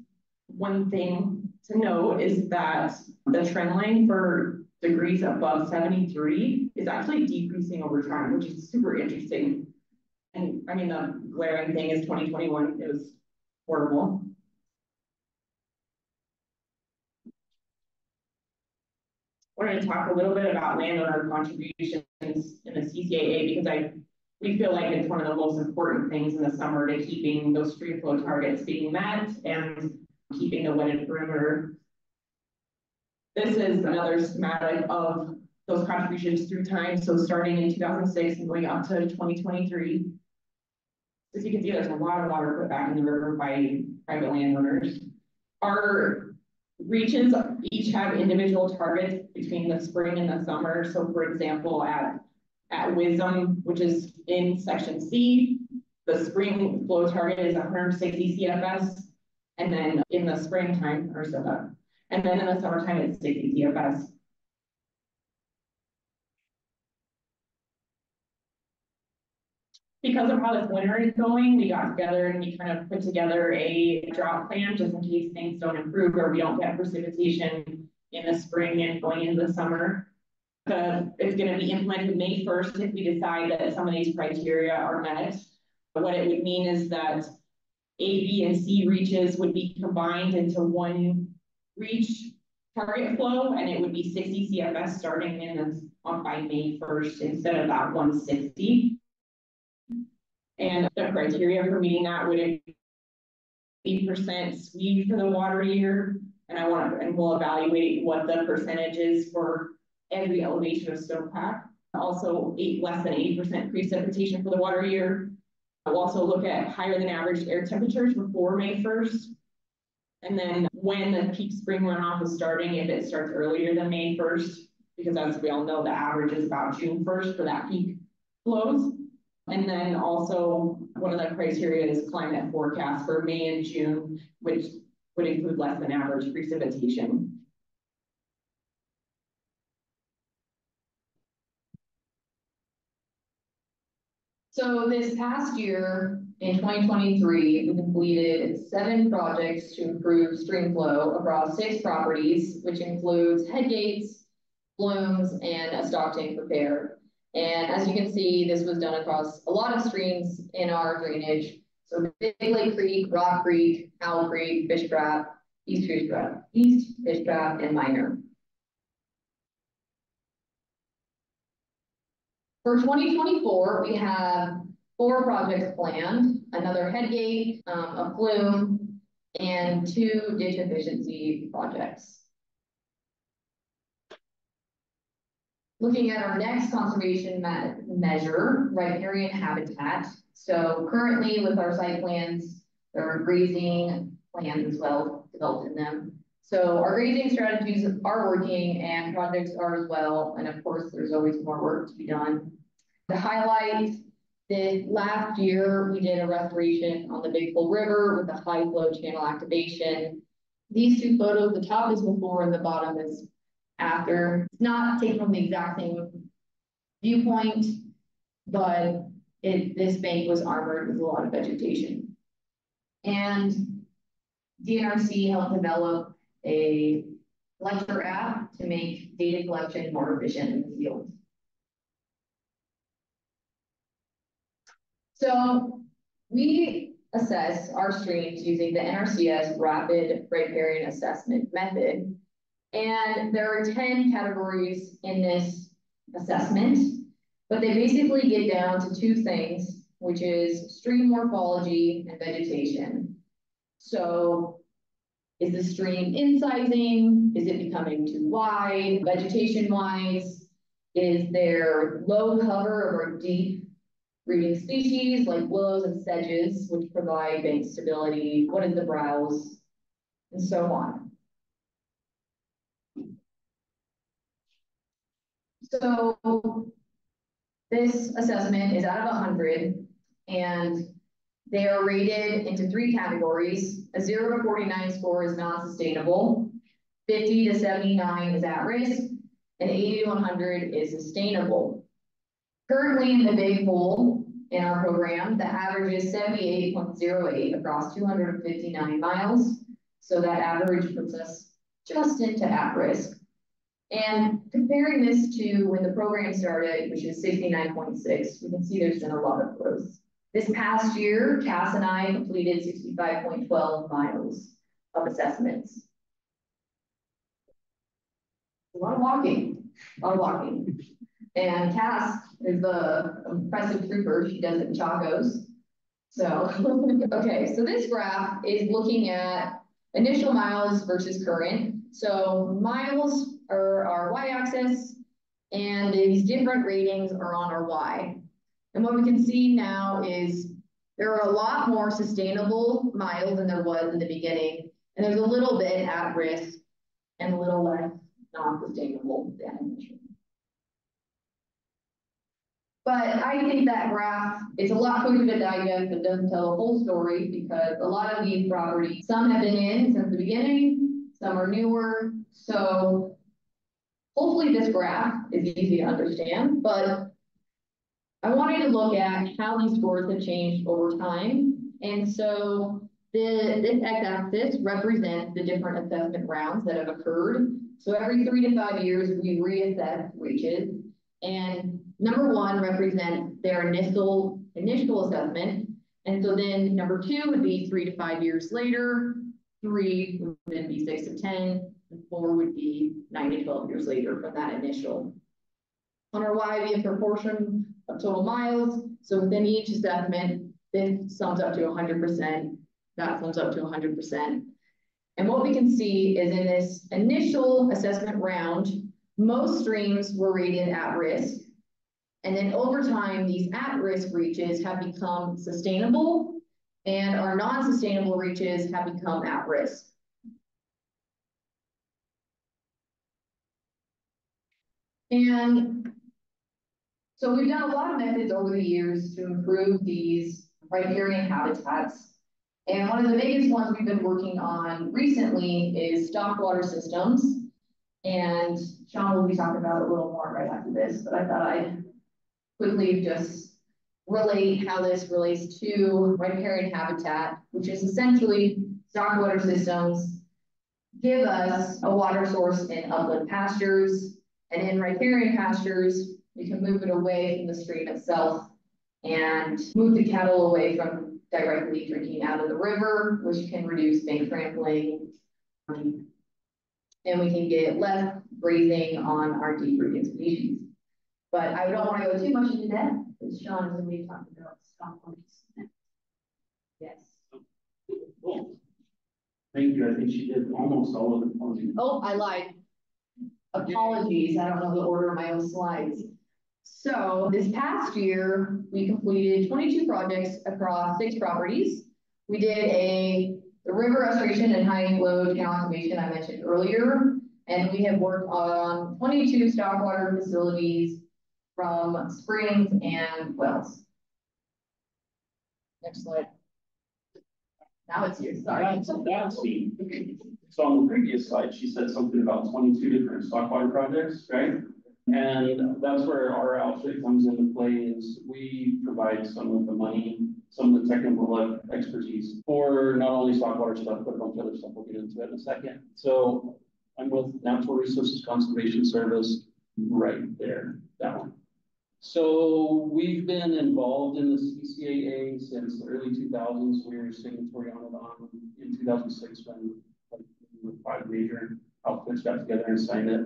One thing to note is that the trend line for degrees above 73 is actually decreasing over time, which is super interesting. And I mean, the glaring thing is 2021, it was horrible. Wanted to talk a little bit about landowner contributions in the CCAA because I we feel like it's one of the most important things in the summer to keeping those stream flow targets being met and keeping the wetted perimeter. This is another schematic of those contributions through time. So starting in 2006 and going up to 2023. As you can see, there's a lot of water put back in the river by private landowners. Our Reaches each have individual targets between the spring and the summer. So for example, at, at Wisdom, which is in section C, the spring flow target is 160 CFS. And then in the springtime, or so and then in the summertime, it's 60 CFS. Because of how this winter is going, we got together and we kind of put together a drought plan just in case things don't improve or we don't get precipitation in the spring and going into the summer. The, it's going to be implemented May 1st if we decide that some of these criteria are met. But what it would mean is that A, B, and C reaches would be combined into one reach target flow, and it would be 60 CFS starting in on by May 1st instead of that 160. And the criteria for meeting that would be percent sweep for the water year. And I want to, and we'll evaluate what the percentage is for every elevation of snowpack. Also, eight less than 80% precipitation for the water year. We'll also look at higher than average air temperatures before May 1st. And then when the peak spring runoff is starting, if it starts earlier than May 1st, because as we all know, the average is about June 1st for that peak flows. And then also, one of the criteria is climate forecast for May and June, which would include less than average precipitation. So this past year, in twenty twenty-three, we completed seven projects to improve stream flow across six properties, which includes head gates, flumes, and a stock tank repair. And as you can see, this was done across a lot of streams in our drainage. So Big Lake Creek, Rock Creek, Owl Creek, Fish Trap, East Fish Trap, East Fish Trap, and Miner. For 2024, we have four projects planned. another head gate, um, a flume, and two ditch efficiency projects. Looking at our next conservation me- measure, riparian habitat. So currently with our site plans, there are grazing plans as well developed in them. So our grazing strategies are working and projects are as well, and of course, there's always more work to be done. The highlight, the last year, we did a restoration on the Big Hole River with a high flow channel activation. These two photos, the top is before and the bottom is after. It's not taken from the exact same viewpoint, but it, this bank was armored with a lot of vegetation. And DNRC helped develop a lecture app to make data collection more efficient in the field. So we assess our streams using the NRCS rapid riparian assessment method. And there are ten categories in this assessment, but they basically get down to two things, which is stream morphology and vegetation. So is the stream incising? Is it becoming too wide, vegetation wise? Is there low cover or deep breeding species like willows and sedges, which provide bank stability? What is the browse? And so on. So this assessment is out of hundred and they are rated into three categories. A zero to forty-nine score is non-sustainable. Fifty to seventy-nine is at risk, and eighty to one hundred is sustainable. Currently in the Big Hole in our program, the average is seventy-eight point zero eight across two hundred and fifty-nine miles. So that average puts us just into at risk. And comparing this to when the program started, which is sixty-nine point six, we can see there's been a lot of growth. This past year, Cass and I completed sixty-five point twelve miles of assessments. A lot of walking, a lot of walking. And Cass is the impressive trooper, she does it in Chacos. So, [LAUGHS] okay, so this graph is looking at initial miles versus current. So miles are our y-axis and these different ratings are on our y. And what we can see now is there are a lot more sustainable miles than there was in the beginning. And there's a little bit at risk and a little less non-sustainable than But I think that graph is a lot quicker to digest and doesn't tell the whole story because a lot of these properties, some have been in since the beginning, some are newer. So hopefully this graph is easy to understand, but I wanted to look at how these scores have changed over time. And so the, this x-axis represents the different assessment rounds that have occurred. So every three to five years, we reassess reaches. And number one represents their initial, initial assessment. And so then number two would be three to five years later, three would then be six to 10, and four would be nine to 12 years later from that initial. On our Y, we have proportion of total miles. So within each assessment, this sums up to 100%, that sums up to 100%. And what we can see is in this initial assessment round, most streams were rated at risk. And then over time, these at-risk reaches have become sustainable and our non-sustainable reaches have become at risk. And so we've done a lot of methods over the years to improve these riparian habitats. And one of the biggest ones we've been working on recently is stock water systems. And Sean will be talking about it a little more right after this, but I thought I'd quickly just relate how this relates to riparian habitat, which is essentially stock water systems give us a water source in upland pastures and in riparian pastures, we can move it away from the stream itself and move the cattle away from directly drinking out of the river, which can reduce bank trampling. And we can get less grazing on our deep rooted species. But I don't want to go too much into that, because Sean is going to be talking about stock Yes. Oh, cool. Thank you, I think she did almost all of the for. Oh, I lied. Apologies, I don't know the order of my own slides. So this past year, we completed twenty-two projects across six properties. We did a river restoration and high flow channel activation I mentioned earlier. And we have worked on twenty-two stormwater facilities from springs and wells. Next slide. Now it's yours, sorry. That's, that's neat. So on the previous slide, she said something about twenty-two different stockwater projects, right? And that's where our outfit comes into play is we provide some of the money, some of the technical expertise for not only stockwater stuff, but a bunch of other stuff. We'll get into it in a second. So I'm with Natural Resources Conservation Service right there, that one. So we've been involved in the CCAA since the early two thousands. We were signatory on it on in two thousand six when like, five major outfits got together and signed it.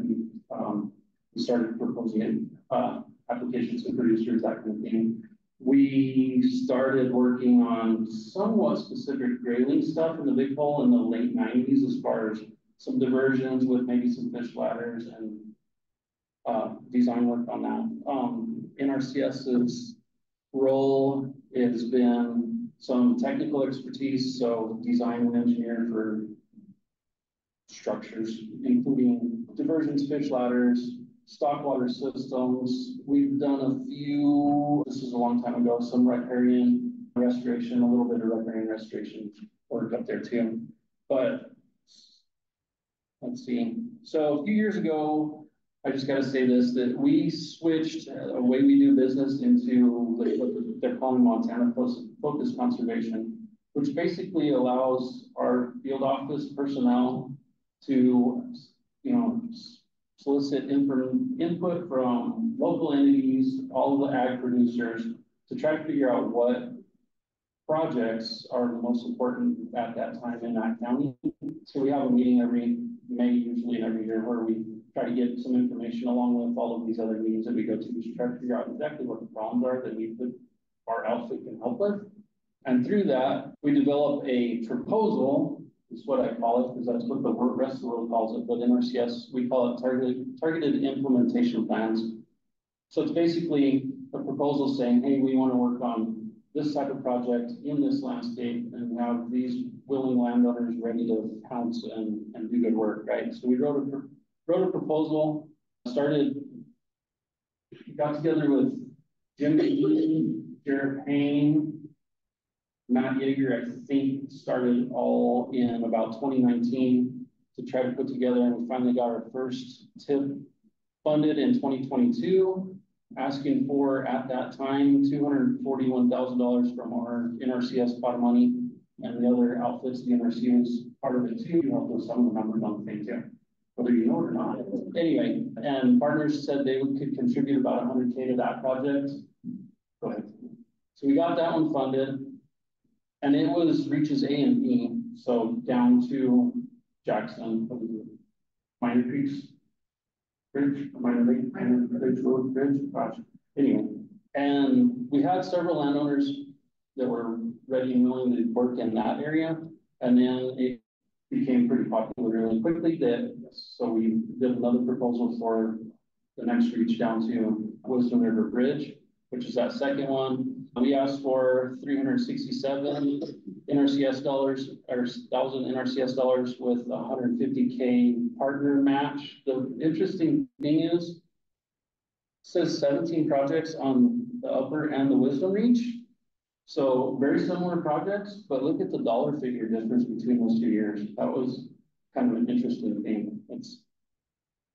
Um, we started proposing it, uh, applications to producers, that kind of thing. We started working on somewhat specific grayling stuff in the big hole in the late nineties as far as some diversions with maybe some fish ladders and uh, design work on that. Um, NRCS's role has been some technical expertise, so design and engineer for structures, including diversions, fish ladders, stock water systems. We've done a few, this is a long time ago, some riparian restoration, a little bit of riparian restoration work up there too. But let's see. So a few years ago, I just gotta say this, that we switched uh, a way we do business into what they're calling Montana Focus Conservation, which basically allows our field office personnel to, you know, solicit input from local entities, all of the ag producers, to try to figure out what projects are the most important at that time in that county. So we have a meeting every May, usually every year, where we try to get some information along with all of these other meetings that we go to, to try to figure out exactly what the problems are that we could, our outfit can help with. And through that, we develop a proposal, is what I call it, because that's what the rest of the world calls it, but NRCS, we call it targeted, targeted implementation plans. So it's basically a proposal saying, hey, we want to work on this type of project in this landscape and have these willing landowners ready to pounce and, and do good work, right? So we wrote a wrote a proposal, started, got together with Jim Keaton, Jared Payne, Matt Yeager, I think started all in about 2019 to try to put together, and we finally got our first tip funded in 2022, asking for at that time $241,000 from our NRCS pot of money and the other outfits, the NRC was part of it too. You have some of the numbers on the thing too whether you know it or not. Anyway, and partners said they could contribute about hundred K to that project. Go ahead. So we got that one funded. And it was reaches A and B, so down to Jackson, Miner Creeks Bridge, Miner Lake, Miner Bridge Road Bridge, gosh, anyway. And we had several landowners that were ready and willing to work in that area. And then it became pretty popular really quickly that, so we did another proposal for the next reach down to Wisdom River Bridge, which is that second one. We asked for three hundred sixty-seven NRCS dollars, or thousand NRCS dollars with hundred fifty K partner match. The interesting thing is, says seventeen projects on the upper and the Wisdom Reach. So very similar projects, but look at the dollar figure difference between those two years. That was kind of an interesting thing. It's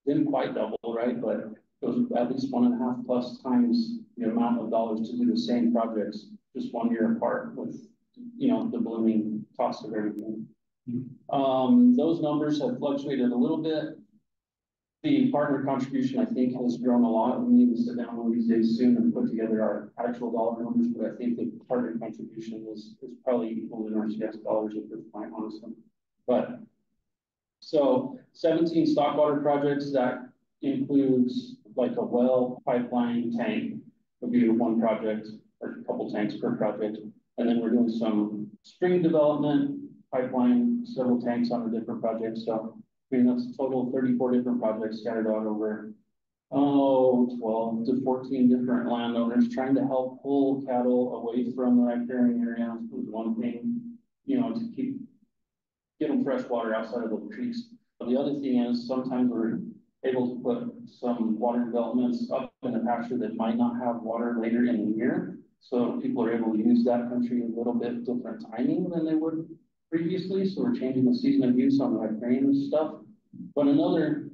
didn't quite double, right? But it was at least one and a half plus times the amount of dollars to do the same projects just one year apart with, you know, the blooming cost of everything. Um, those numbers have fluctuated a little bit. The partner contribution, I think, has grown a lot. We need to sit down one of these days soon and put together our actual dollar numbers, but I think the partner contribution is, is probably equal to NRCS dollars at this point, honestly. But so 17 stock water projects that includes like a well pipeline tank would be one project or a couple tanks per project. And then we're doing some spring development, pipeline, several tanks on the different projects, so. That's a total of thirty-four different projects scattered out over. Oh, 12 to fourteen different landowners trying to help pull cattle away from the riparian area was one thing, you know, to keep. Get them fresh water outside of the creeks. But the other thing is sometimes we're able to put some water developments up in a pasture that might not have water later in the year. So people are able to use that country a little bit different timing than they would previously, so we're changing the season of use on the riparian stuff. But another,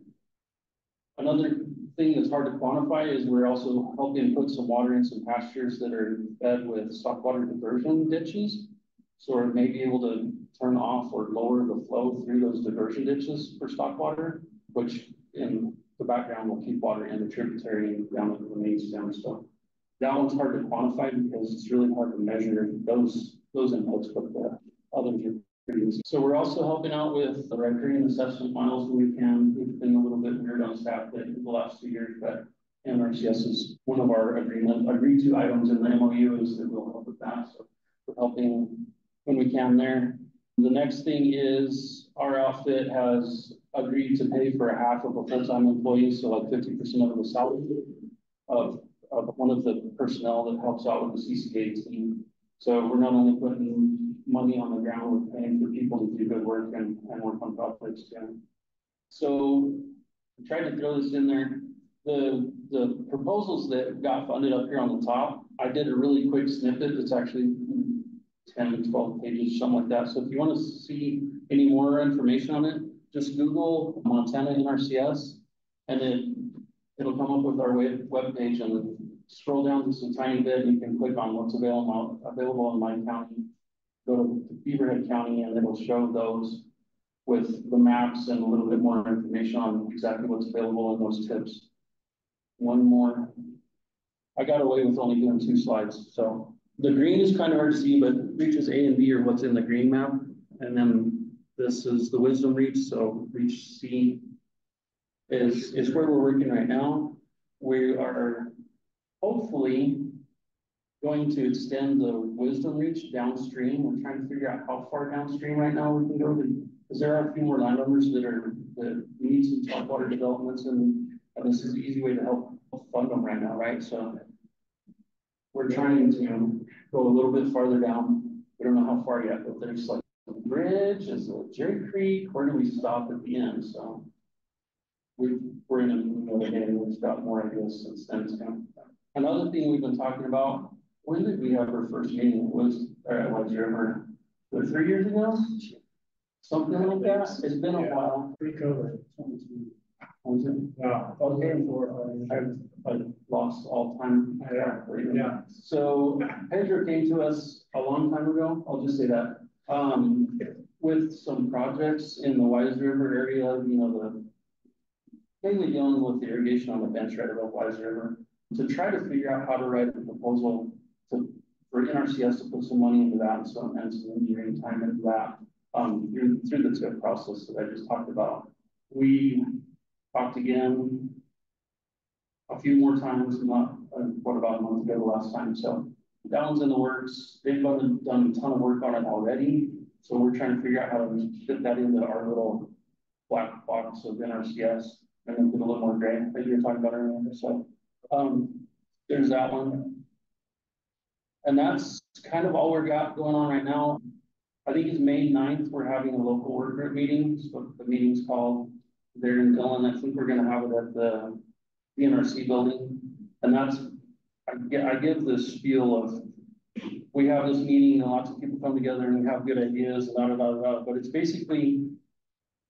another thing that's hard to quantify is we're also helping put some water in some pastures that are fed with stock water diversion ditches. So we're maybe able to turn off or lower the flow through those diversion ditches for stock water, which in the background will keep water in the tributary and down the main stem. So that one's hard to quantify because it's really hard to measure those, those inputs, but the others are. So we're also helping out with the riparian assessment miles when we can. We've been a little bit weird on staff the last two years, but NRCS is one of our agreement, agreed to items in the MOU is that we'll help with that. So we're helping when we can there. The next thing is our outfit has agreed to pay for half of a full-time employee, so like fifty percent of the salary of, of one of the personnel that helps out with the CCA team. So we're not only putting money on the ground, we're paying for people to do good work and, and work on projects too. So I tried to throw this in there. The, the proposals that got funded up here on the top, I did a really quick snippet. It's actually 10, 12 pages, something like that. So if you want to see any more information on it, just Google Montana NRCS and then it'll come up with our web, web page and scroll down just a tiny bit. and You can click on what's available, available in my county. Go to Beaverhead County and it'll show those with the maps and a little bit more information on exactly what's available in those tips. One more. I got away with only doing two slides, so the green is kind of hard to see, but reaches A and B are what's in the green map. And then this is the wisdom reach, so reach C is, is where we're working right now. We are hopefully going to extend the wisdom reach downstream. We're trying to figure out how far downstream right now we can go because there are a few more landowners that are, that need some top water developments and, and this is an easy way to help fund them right now, right? So we're trying to go a little bit farther down. We don't know how far yet, but there's like a bridge, is it Jerry Creek? Where do we stop at the end? So we, we're in a, know, and we've got more ideas since then. Another thing we've been talking about, when did we have our first meeting? Was, It was at Wise River, was three years ago? Something like that. It's been a while. Pre-COVID. Was it? Yeah. Okay. I've lost all time. Yeah, yeah. So Pedro came to us a long time ago, I'll just say that, um, with some projects in the Wise River area, you know, the mainly dealing with the irrigation on the bench right above Wise River, to try to figure out how to write a proposal to, for NRCS to put some money into that and some, and some engineering time into that, um, through, through the TIP process that I just talked about. We talked again a few more times, not, uh, what about a month ago the last time, so that one's in the works. They've done, done a ton of work on it already, so we're trying to figure out how to fit that into our little black box of NRCS and then put a little more grant that you were talking about earlier, so, um, there's that one. And that's kind of all we've got going on right now. I think it's May 9th, we're having a local work group meeting, so the meeting's called there in Dillon. I think we're gonna have it at the NRC building. And that's, I I give this spiel of, we have this meeting and lots of people come together and we have good ideas and da, da, da, da, but it's basically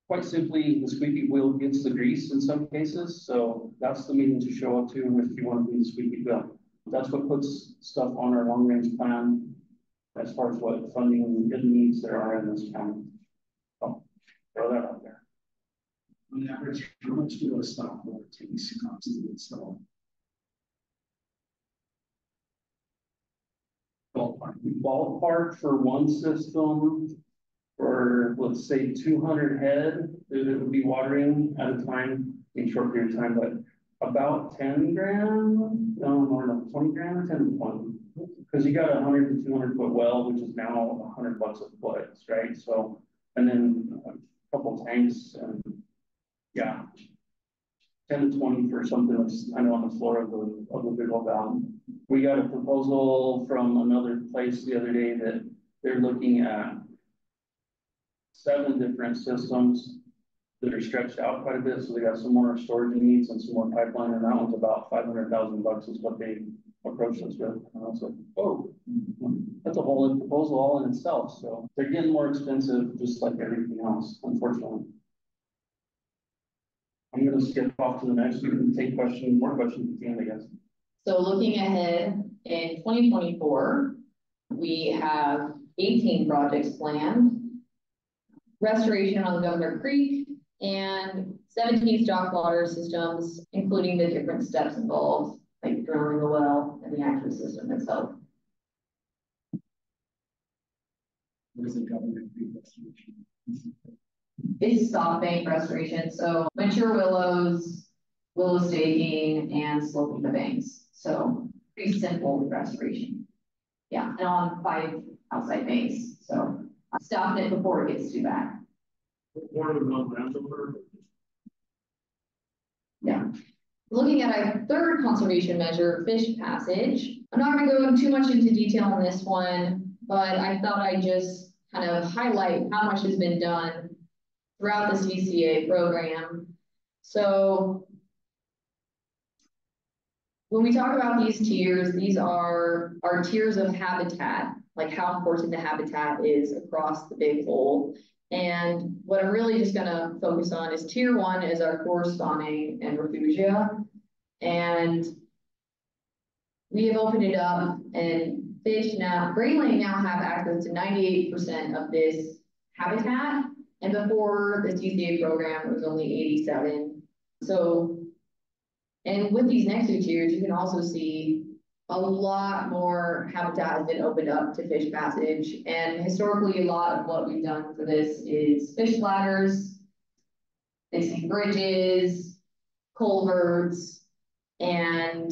quite simply, the squeaky wheel gets the grease in some cases. So that's the meeting to show up to if you want to be the squeaky wheel. That's what puts stuff on our long range plan as far as what funding and needs there are in this county. So throw that out there. On average, how much do those stock water tanks cost to install? Ballpark, ballpark for one system, for let's say two hundred head, it would be watering at a time, in short period of time, but about ten grand, no, more than twenty grand, ten to twenty. cause you got a hundred to two hundred foot well, which is now a hundred bucks a foot, right? So, and then a couple tanks and, yeah. Ten to twenty for something that's kind of on the floor of the, of the Big Hole valley. We got a proposal from another place the other day that they're looking at seven different systems that are stretched out quite a bit, so they got some more storage needs and some more pipeline, and that one's about five hundred thousand bucks is what they approached us with. And I was like, oh, that's a whole proposal all in itself, so they're getting more expensive, just like everything else, unfortunately. I'm gonna skip off to the next, we can take questions, more questions at the end, I guess. So looking ahead in twenty twenty-four, we have eighteen projects planned. Restoration on the Governor Creek and seventeen mm-hmm. stock water systems, including the different steps involved, like drilling the well and the actual system itself. What is the Governor restoration? It's soft bank restoration, so mature willows, willow staking and sloping the banks, so pretty simple restoration. Yeah, and on five outside banks, so I stopped it before it gets too bad. Landover. Looking at our third conservation measure, fish passage, I'm not gonna go too much into detail on this one, but I thought I'd just kind of highlight how much has been done throughout the CCA program. So when we talk about these tiers, these are our tiers of habitat, like how important the habitat is across the big hole. And what I'm really just gonna focus on is tier one is our core spawning and refugia. And we have opened it up and fish now, grayling now have access to ninety-eight percent of this habitat. And before the TCA program, it was only eighty-seven. So, and with these next two tiers, you can also see a lot more habitat has been opened up to fish passage. And historically, a lot of what we've done for this is fish ladders, fixing bridges, culverts, and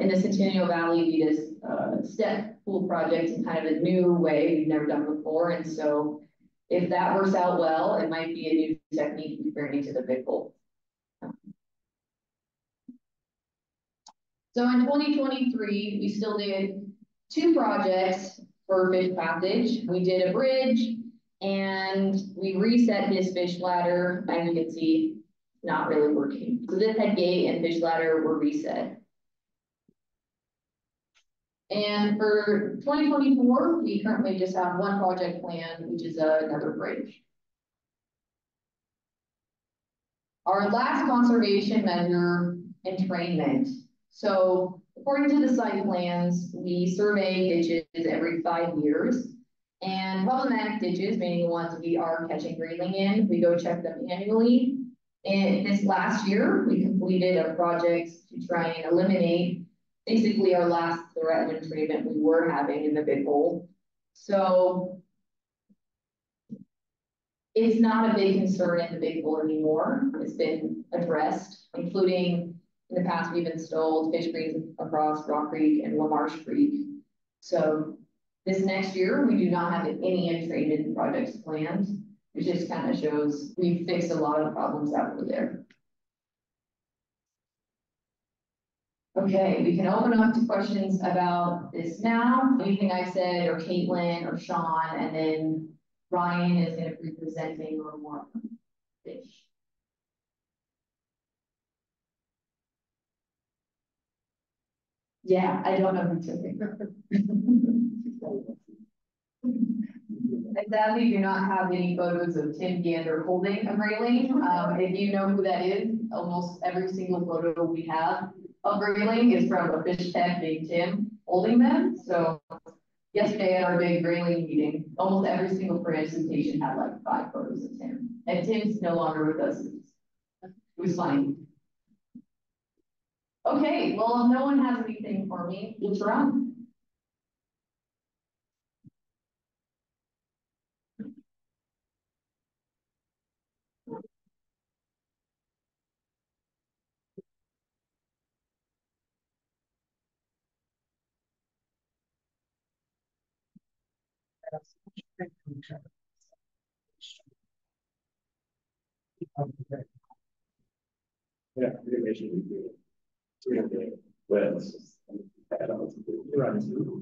in the Centennial Valley, we did a uh, step pool project in kind of a new way we've never done before. And so if that works out well, it might be a new technique we bring into the big hole. So in twenty twenty-three, we still did two projects for fish passage. We did a bridge and we reset this fish ladder, and you can see not really working. So this head gate and fish ladder were reset. And for twenty twenty-four, we currently just have one project plan, which is another bridge. Our last conservation measure, entrainment. So according to the site plans, we survey ditches every five years. And problematic ditches, meaning the ones we are catching grayling in, we go check them annually. And this last year, we completed a project to try and eliminate basically our last threat of entrainment we were having in the big hole. So it's not a big concern in the big hole anymore. It's been addressed, including in the past, we've installed fish screens across Rock Creek and LaMarche Creek. So this next year, we do not have any entrainment projects planned. It just kind of shows we've fixed a lot of problems that were there. Okay, we can open up to questions about this now, anything I said, or Caitlin, or Sean, and then Ryan is gonna be presenting little more fish. Yeah, I don't know who took it. I sadly do not have any photos of Tim Gander holding a grayling. Um, if you know who that is, almost every single photo we have of grayling is from a fish tech named Tim holding them. So yesterday at our big grayling meeting, almost every single presentation had like five photos of Tim. And Tim's no longer with us. It was funny. Okay, well, if no one has anything for me, let's run.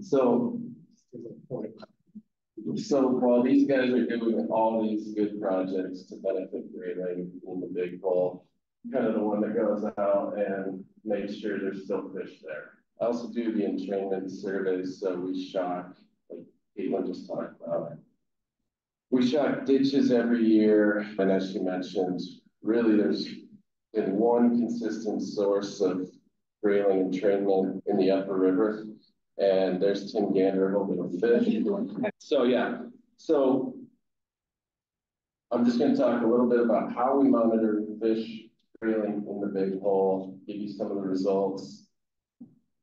So. So while these guys are doing all these good projects to benefit Grayling in the big hole, kind of the one that goes out and makes sure there's still fish there. I also do the entrainment surveys, so we shock, like Caitlin just talked about. We shock ditches every year, and as she mentioned, really there's been one consistent source of grayling entrainment in the upper river. And there's Tim Gander holding a fish. So, yeah, so. I'm just gonna talk a little bit about how we monitor fish grayling in the big hole, give you some of the results.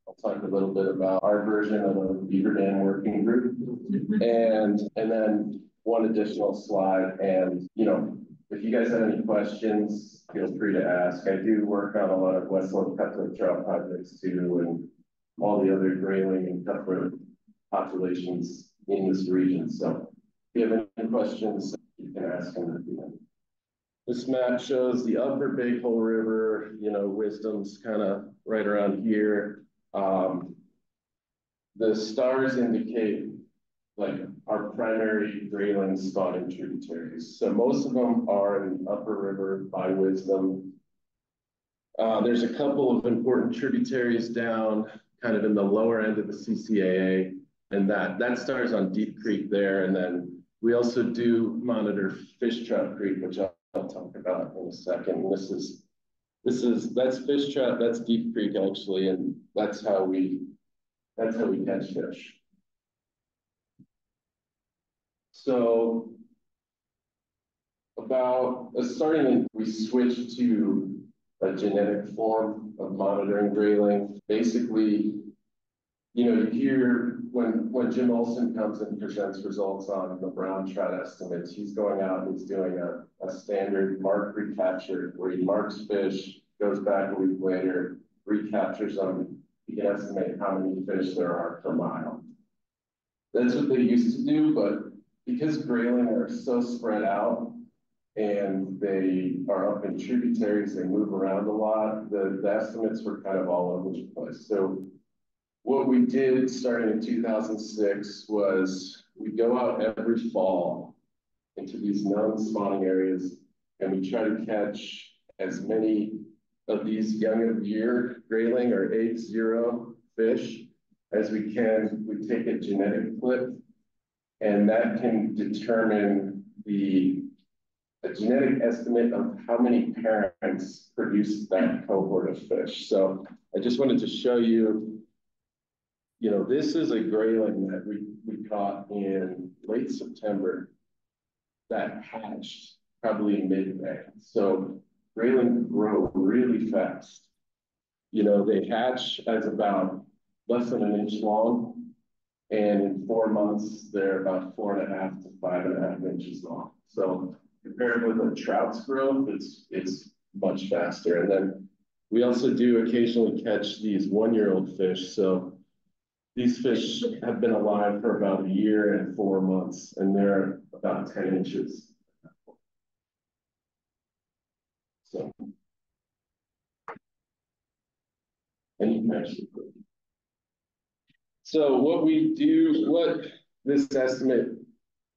I'll talk a little bit about our version of a beaver dam working group. Mm-hmm. And, and then one additional slide and, you know, if you guys have any questions, feel free to ask. I do work on a lot of West Slope cutthroat trout projects too, and all the other grayling and cutthroat populations in this region. So if you have any questions, you can ask them. This map shows the upper Big Hole River, you know, wisdom's kind of right around here. Um, the stars indicate like our primary grayling spotting tributaries. So most of them are in upper river by wisdom. Uh, there's a couple of important tributaries down kind of in the lower end of the CCAA and that that starts on Deep Creek there. And then we also do monitor Fish Trap Creek, which I'll, I'll talk about in a second. This is this is that's Fish Trap, that's Deep Creek actually, and that's how we that's how we catch fish. So about uh, starting, we switched to a genetic form of monitoring grayling. Basically, you know, you hear when when Jim Olson comes and presents results on the brown trout estimates, he's going out and he's doing a, a standard mark recapture where he marks fish, goes back a week later, recaptures them. He can estimate how many fish there are per mile. That's what they used to do, but because grayling are so spread out and they are up in tributaries, they move around a lot, the, the estimates were kind of all over the place. So what we did starting in 2006 was we go out every fall into these non-spawning areas and we try to catch as many of these young of year grayling or age zero fish as we can. We take a genetic clip and that can determine the a genetic estimate of how many parents produce that cohort of fish. So I just wanted to show you, you know, this is a grayling that we, we caught in late September that hatched probably in mid-May. So grayling grow really fast. You know, they hatch as about less than an inch long and in four months, they're about four and a half to five and a half inches long. So compared with a trout's growth, it's it's much faster. And then we also do occasionally catch these one-year-old fish. So these fish have been alive for about a year and four months, and they're about 10 inches. So, and so what we do, what this estimate,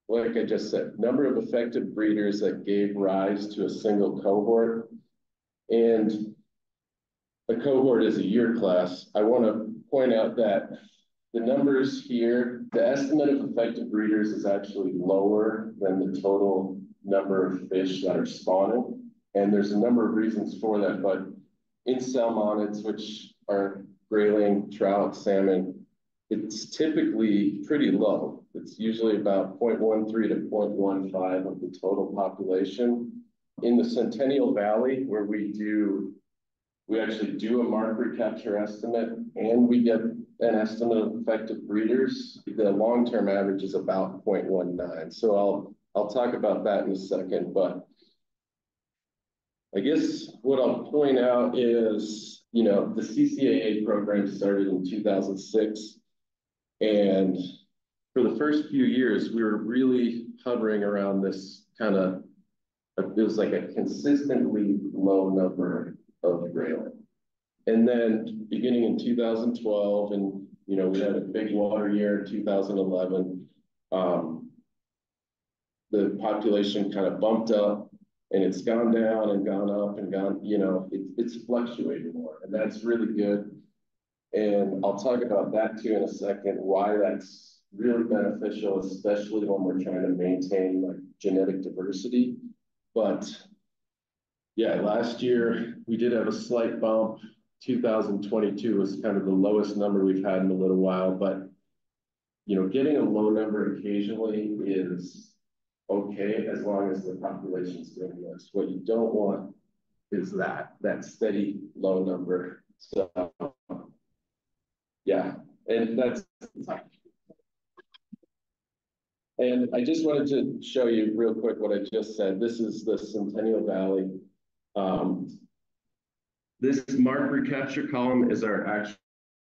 like I just said, number of effective breeders that gave rise to a single cohort. And a cohort is a year class. I want to point out that the numbers here, the estimate of effective breeders is actually lower than the total number of fish that are spawning. And there's a number of reasons for that, but in salmonids, which are grayling, trout, salmon, it's typically pretty low. It's usually about 0.13 to 0.15 of the total population. In the Centennial Valley, where we do, we actually do a mark recapture estimate and we get an estimate of effective breeders. The long-term average is about 0.19. So I'll, I'll talk about that in a second, but I guess what I'll point out is, you know, the CCAA program started in 2006. And for the first few years, we were really hovering around this kind of, it was like a consistently low number of grayling. And then beginning in two thousand twelve, and, you know, we had a big water year in two thousand eleven. Um, the population kind of bumped up and it's gone down and gone up and gone, you know, it's, it's fluctuating more, and that's really good. And I'll talk about that too in a second, why that's really beneficial, especially when we're trying to maintain like genetic diversity. But yeah, last year we did have a slight bump. Two thousand twenty-two was kind of the lowest number we've had in a little while, but you know, getting a low number occasionally is okay, as long as the population's doing this. What you don't want is that, that steady low number. So, yeah, and that's. And I just wanted to show you real quick what I just said. This is the Centennial Valley. Um, this mark recapture column is our actual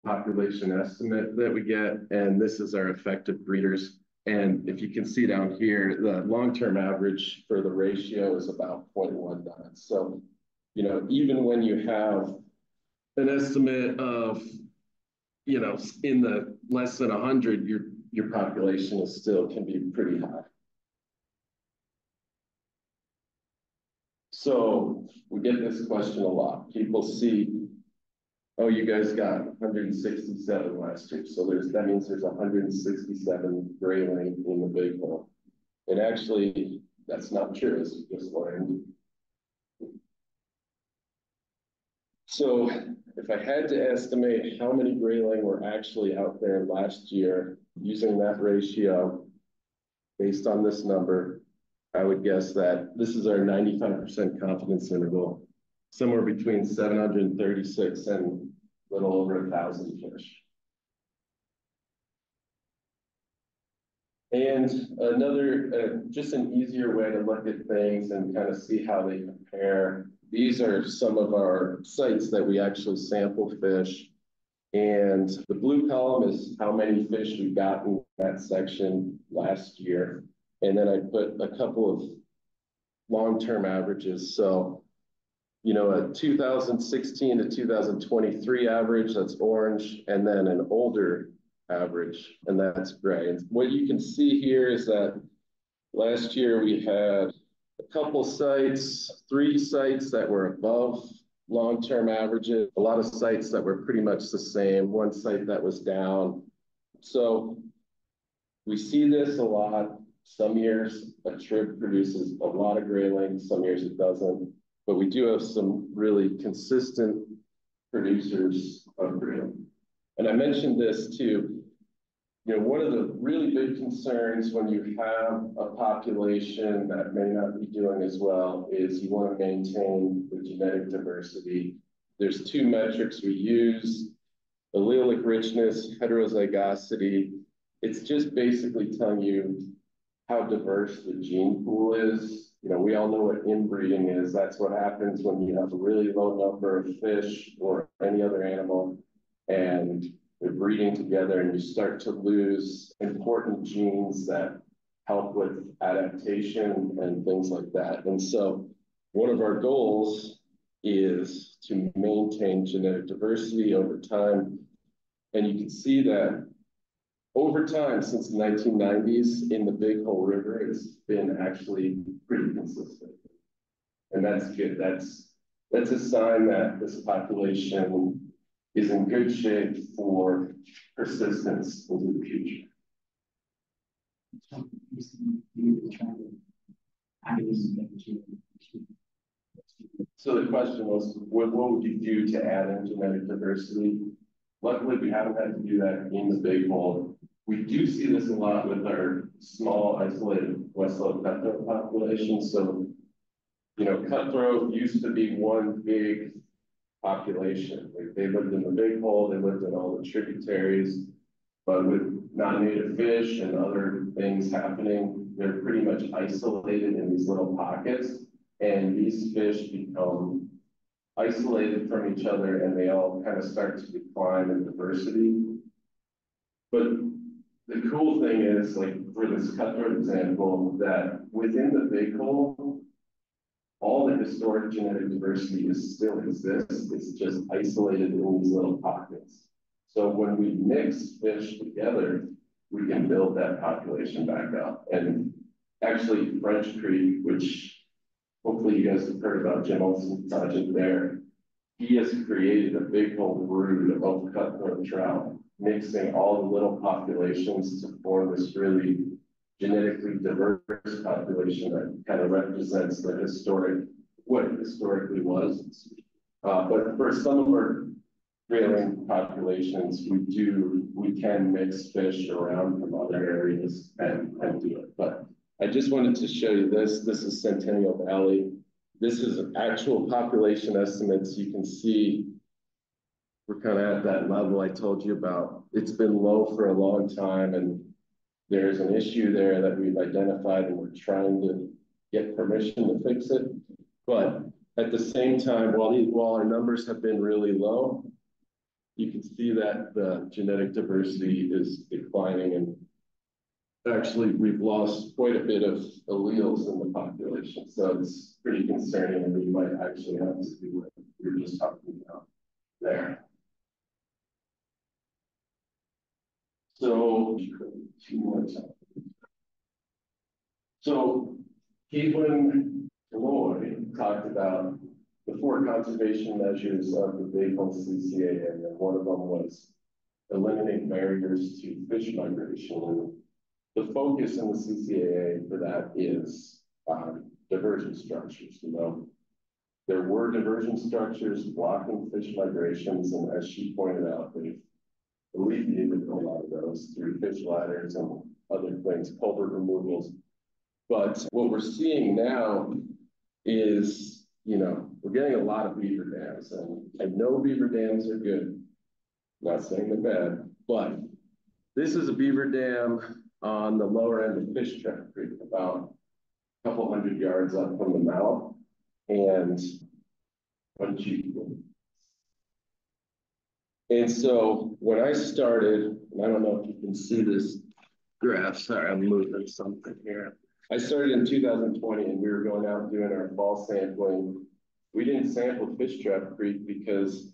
population estimate that we get, and this is our effective breeders. And if you can see down here, the long-term average for the ratio is about 0.19. So, you know, even when you have an estimate of, you know, in the less than 100, your, your population is still can be pretty high. So we get this question a lot. People see Oh, you guys got hundred and sixty-seven last year, so there's, that means there's hundred and sixty-seven grayling in the big hole. And actually, that's not true, as you just learned. So if I had to estimate how many grayling were actually out there last year using that ratio, based on this number, I would guess that this is our ninety-five percent confidence interval, somewhere between seven hundred and thirty-six and a little over a thousand fish. And another, uh, just an easier way to look at things and kind of see how they compare. These are some of our sites that we actually sample fish. And the blue column is how many fish we got in that section last year. And then I put a couple of long-term averages. So you know, a 2016 to 2023 average, that's orange, and then an older average, and that's gray. And what you can see here is that last year we had couple sites, three sites that were above long-term averages, a lot of sites that were pretty much the same, one site that was down. So we see this a lot. Some years a trib produces a lot of grayling, some years it doesn't but we do have some really consistent producers of grain. And I mentioned this too, you know, one of the really big concerns when you have a population that may not be doing as well is you want to maintain the genetic diversity. There's two metrics we use, allelic richness, heterozygosity. It's just basically telling you how diverse the gene pool is you know, we all know what inbreeding is. That's what happens when you have a really low number of fish or any other animal and they're breeding together and you start to lose important genes that help with adaptation and things like that. And so one of our goals is to maintain genetic diversity over time. And you can see that over time, since the nineteen nineties, in the Big Hole River, it's been actually pretty consistent. And that's good. That's, that's a sign that this population is in good shape for persistence into the future. So the question was, what, what would you do to add in genetic diversity? Luckily, we haven't had to do that in the big hole we do see this a lot with our small isolated West Slope cutthroat population. So, you know, cutthroat used to be one big population. Like they lived in the big hole, they lived in all the tributaries, but with non-native fish and other things happening, they're pretty much isolated in these little pockets. And these fish become isolated from each other and they all kind of start to decline in diversity. But the cool thing is, like, for this cutthroat example, that within the big hole, the historic genetic diversity is still exists, it's just isolated in these little pockets. So when we mix fish together, we can build that population back up. And actually French Creek, which hopefully you guys have heard about Jim Olson's project there. He has created a big hole brood of cutthroat trout, mixing all the little populations to form this really genetically diverse population that kind of represents the historic, what it historically was. Uh, but for some of our grayling populations, we do, we can mix fish around from other areas and, and do it. But I just wanted to show you this. This is Centennial Valley. This is actual population estimates. You can see we're kind of at that level I told you about. It's been low for a long time and there's an issue there that we've identified and we're trying to get permission to fix it. But at the same time, while, our numbers have been really low, you can see that the genetic diversity is declining and actually we've lost quite a bit of alleles in the population. So it's pretty concerning and we might actually have to do what we were just talking about there. So, two more times. So, Caitlin Lloyd talked about the four conservation measures of the Hole CCAA, and one of them was eliminate barriers to fish migration. The focus in the CCAA for that is um, diversion structures, you know. There were diversion structures blocking fish migrations, and as she pointed out, they've alleviated a lot of those through fish ladders and other things, culvert removals. But what we're seeing now is, you know, we're getting a lot of beaver dams, and I know beaver dams are good. Not saying they're bad, but this is a beaver dam on the lower end of Fish Trap Creek, about a couple hundred yards up from the mouth. And what you and so when I started, and I don't know if you can see this graph, sorry, I'm moving something here. I started in 2020 and we were going out and doing our fall sampling. We didn't sample Fish Trap Creek because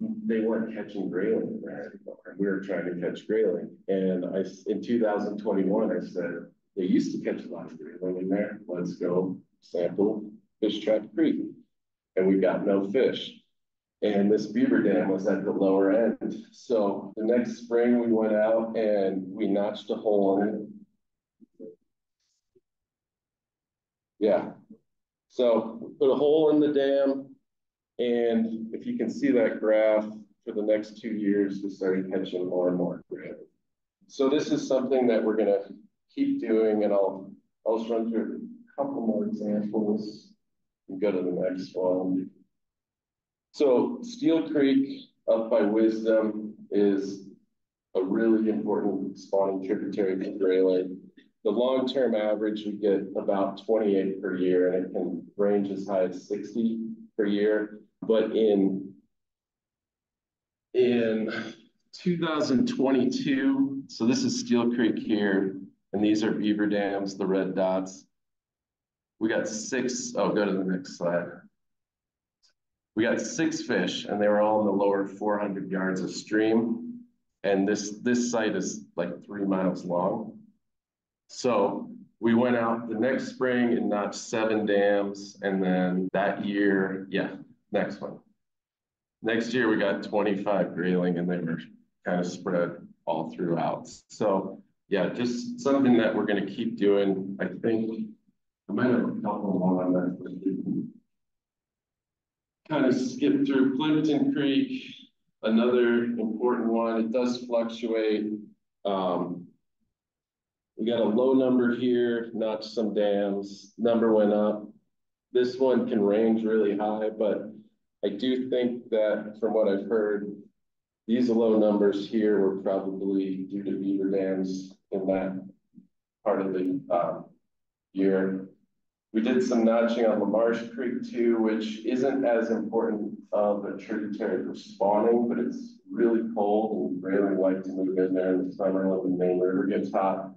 they weren't catching grayling there anymore. We were trying to catch grayling. And I, in 2021, I said, they used to catch a lot of grayling in there. Let's go sample Fish Trap Creek. And we got no fish. And this beaver dam was at the lower end. So the next spring we went out and we notched a hole in it. Yeah. So put a hole in the dam. And if you can see that graph for the next two years, we started catching more and more. So this is something that we're gonna keep doing and I'll, I'll just run through a couple more examples and go to the next one. So Steel Creek up by Wisdom is a really important spawning tributary for grayling. The long-term average, we get about 28 per year and it can range as high as 60 per year. But in, in 2022, so this is Steel Creek here, and these are beaver dams, the red dots. We got six, oh, go to the next slide. We got six fish and they were all in the lower 400 yards of stream. And this, this site is like three miles long. So we went out the next spring and notched seven dams. And then that year, yeah, next one. Next year, we got 25 grayling and they were kind of spread all throughout. So yeah, just something that we're going to keep doing. I think I might have a couple more on that But kind of skip through Plimpton Creek, another important one. It does fluctuate. Um, we got a low number here, not some dams. Number went up. This one can range really high, but I do think that from what I've heard, these low numbers here were probably due to beaver dams in that part of the uh, year. We did some notching on LaMarche Creek too, which isn't as important of a tributary for spawning, but it's really cold and really like to move in there in the summer when the main river gets hot.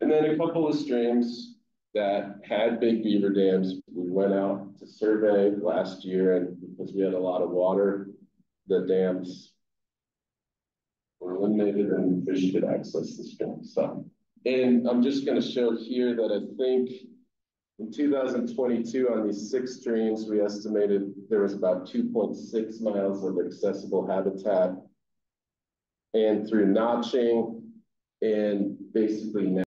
And then a couple of streams that had big beaver dams, we went out to survey last year and because we had a lot of water, the dams were eliminated and fish could access the stream, so. And I'm just gonna show here that I think in two thousand twenty-two, on these six streams, we estimated there was about two point six miles of accessible habitat. And through notching and basically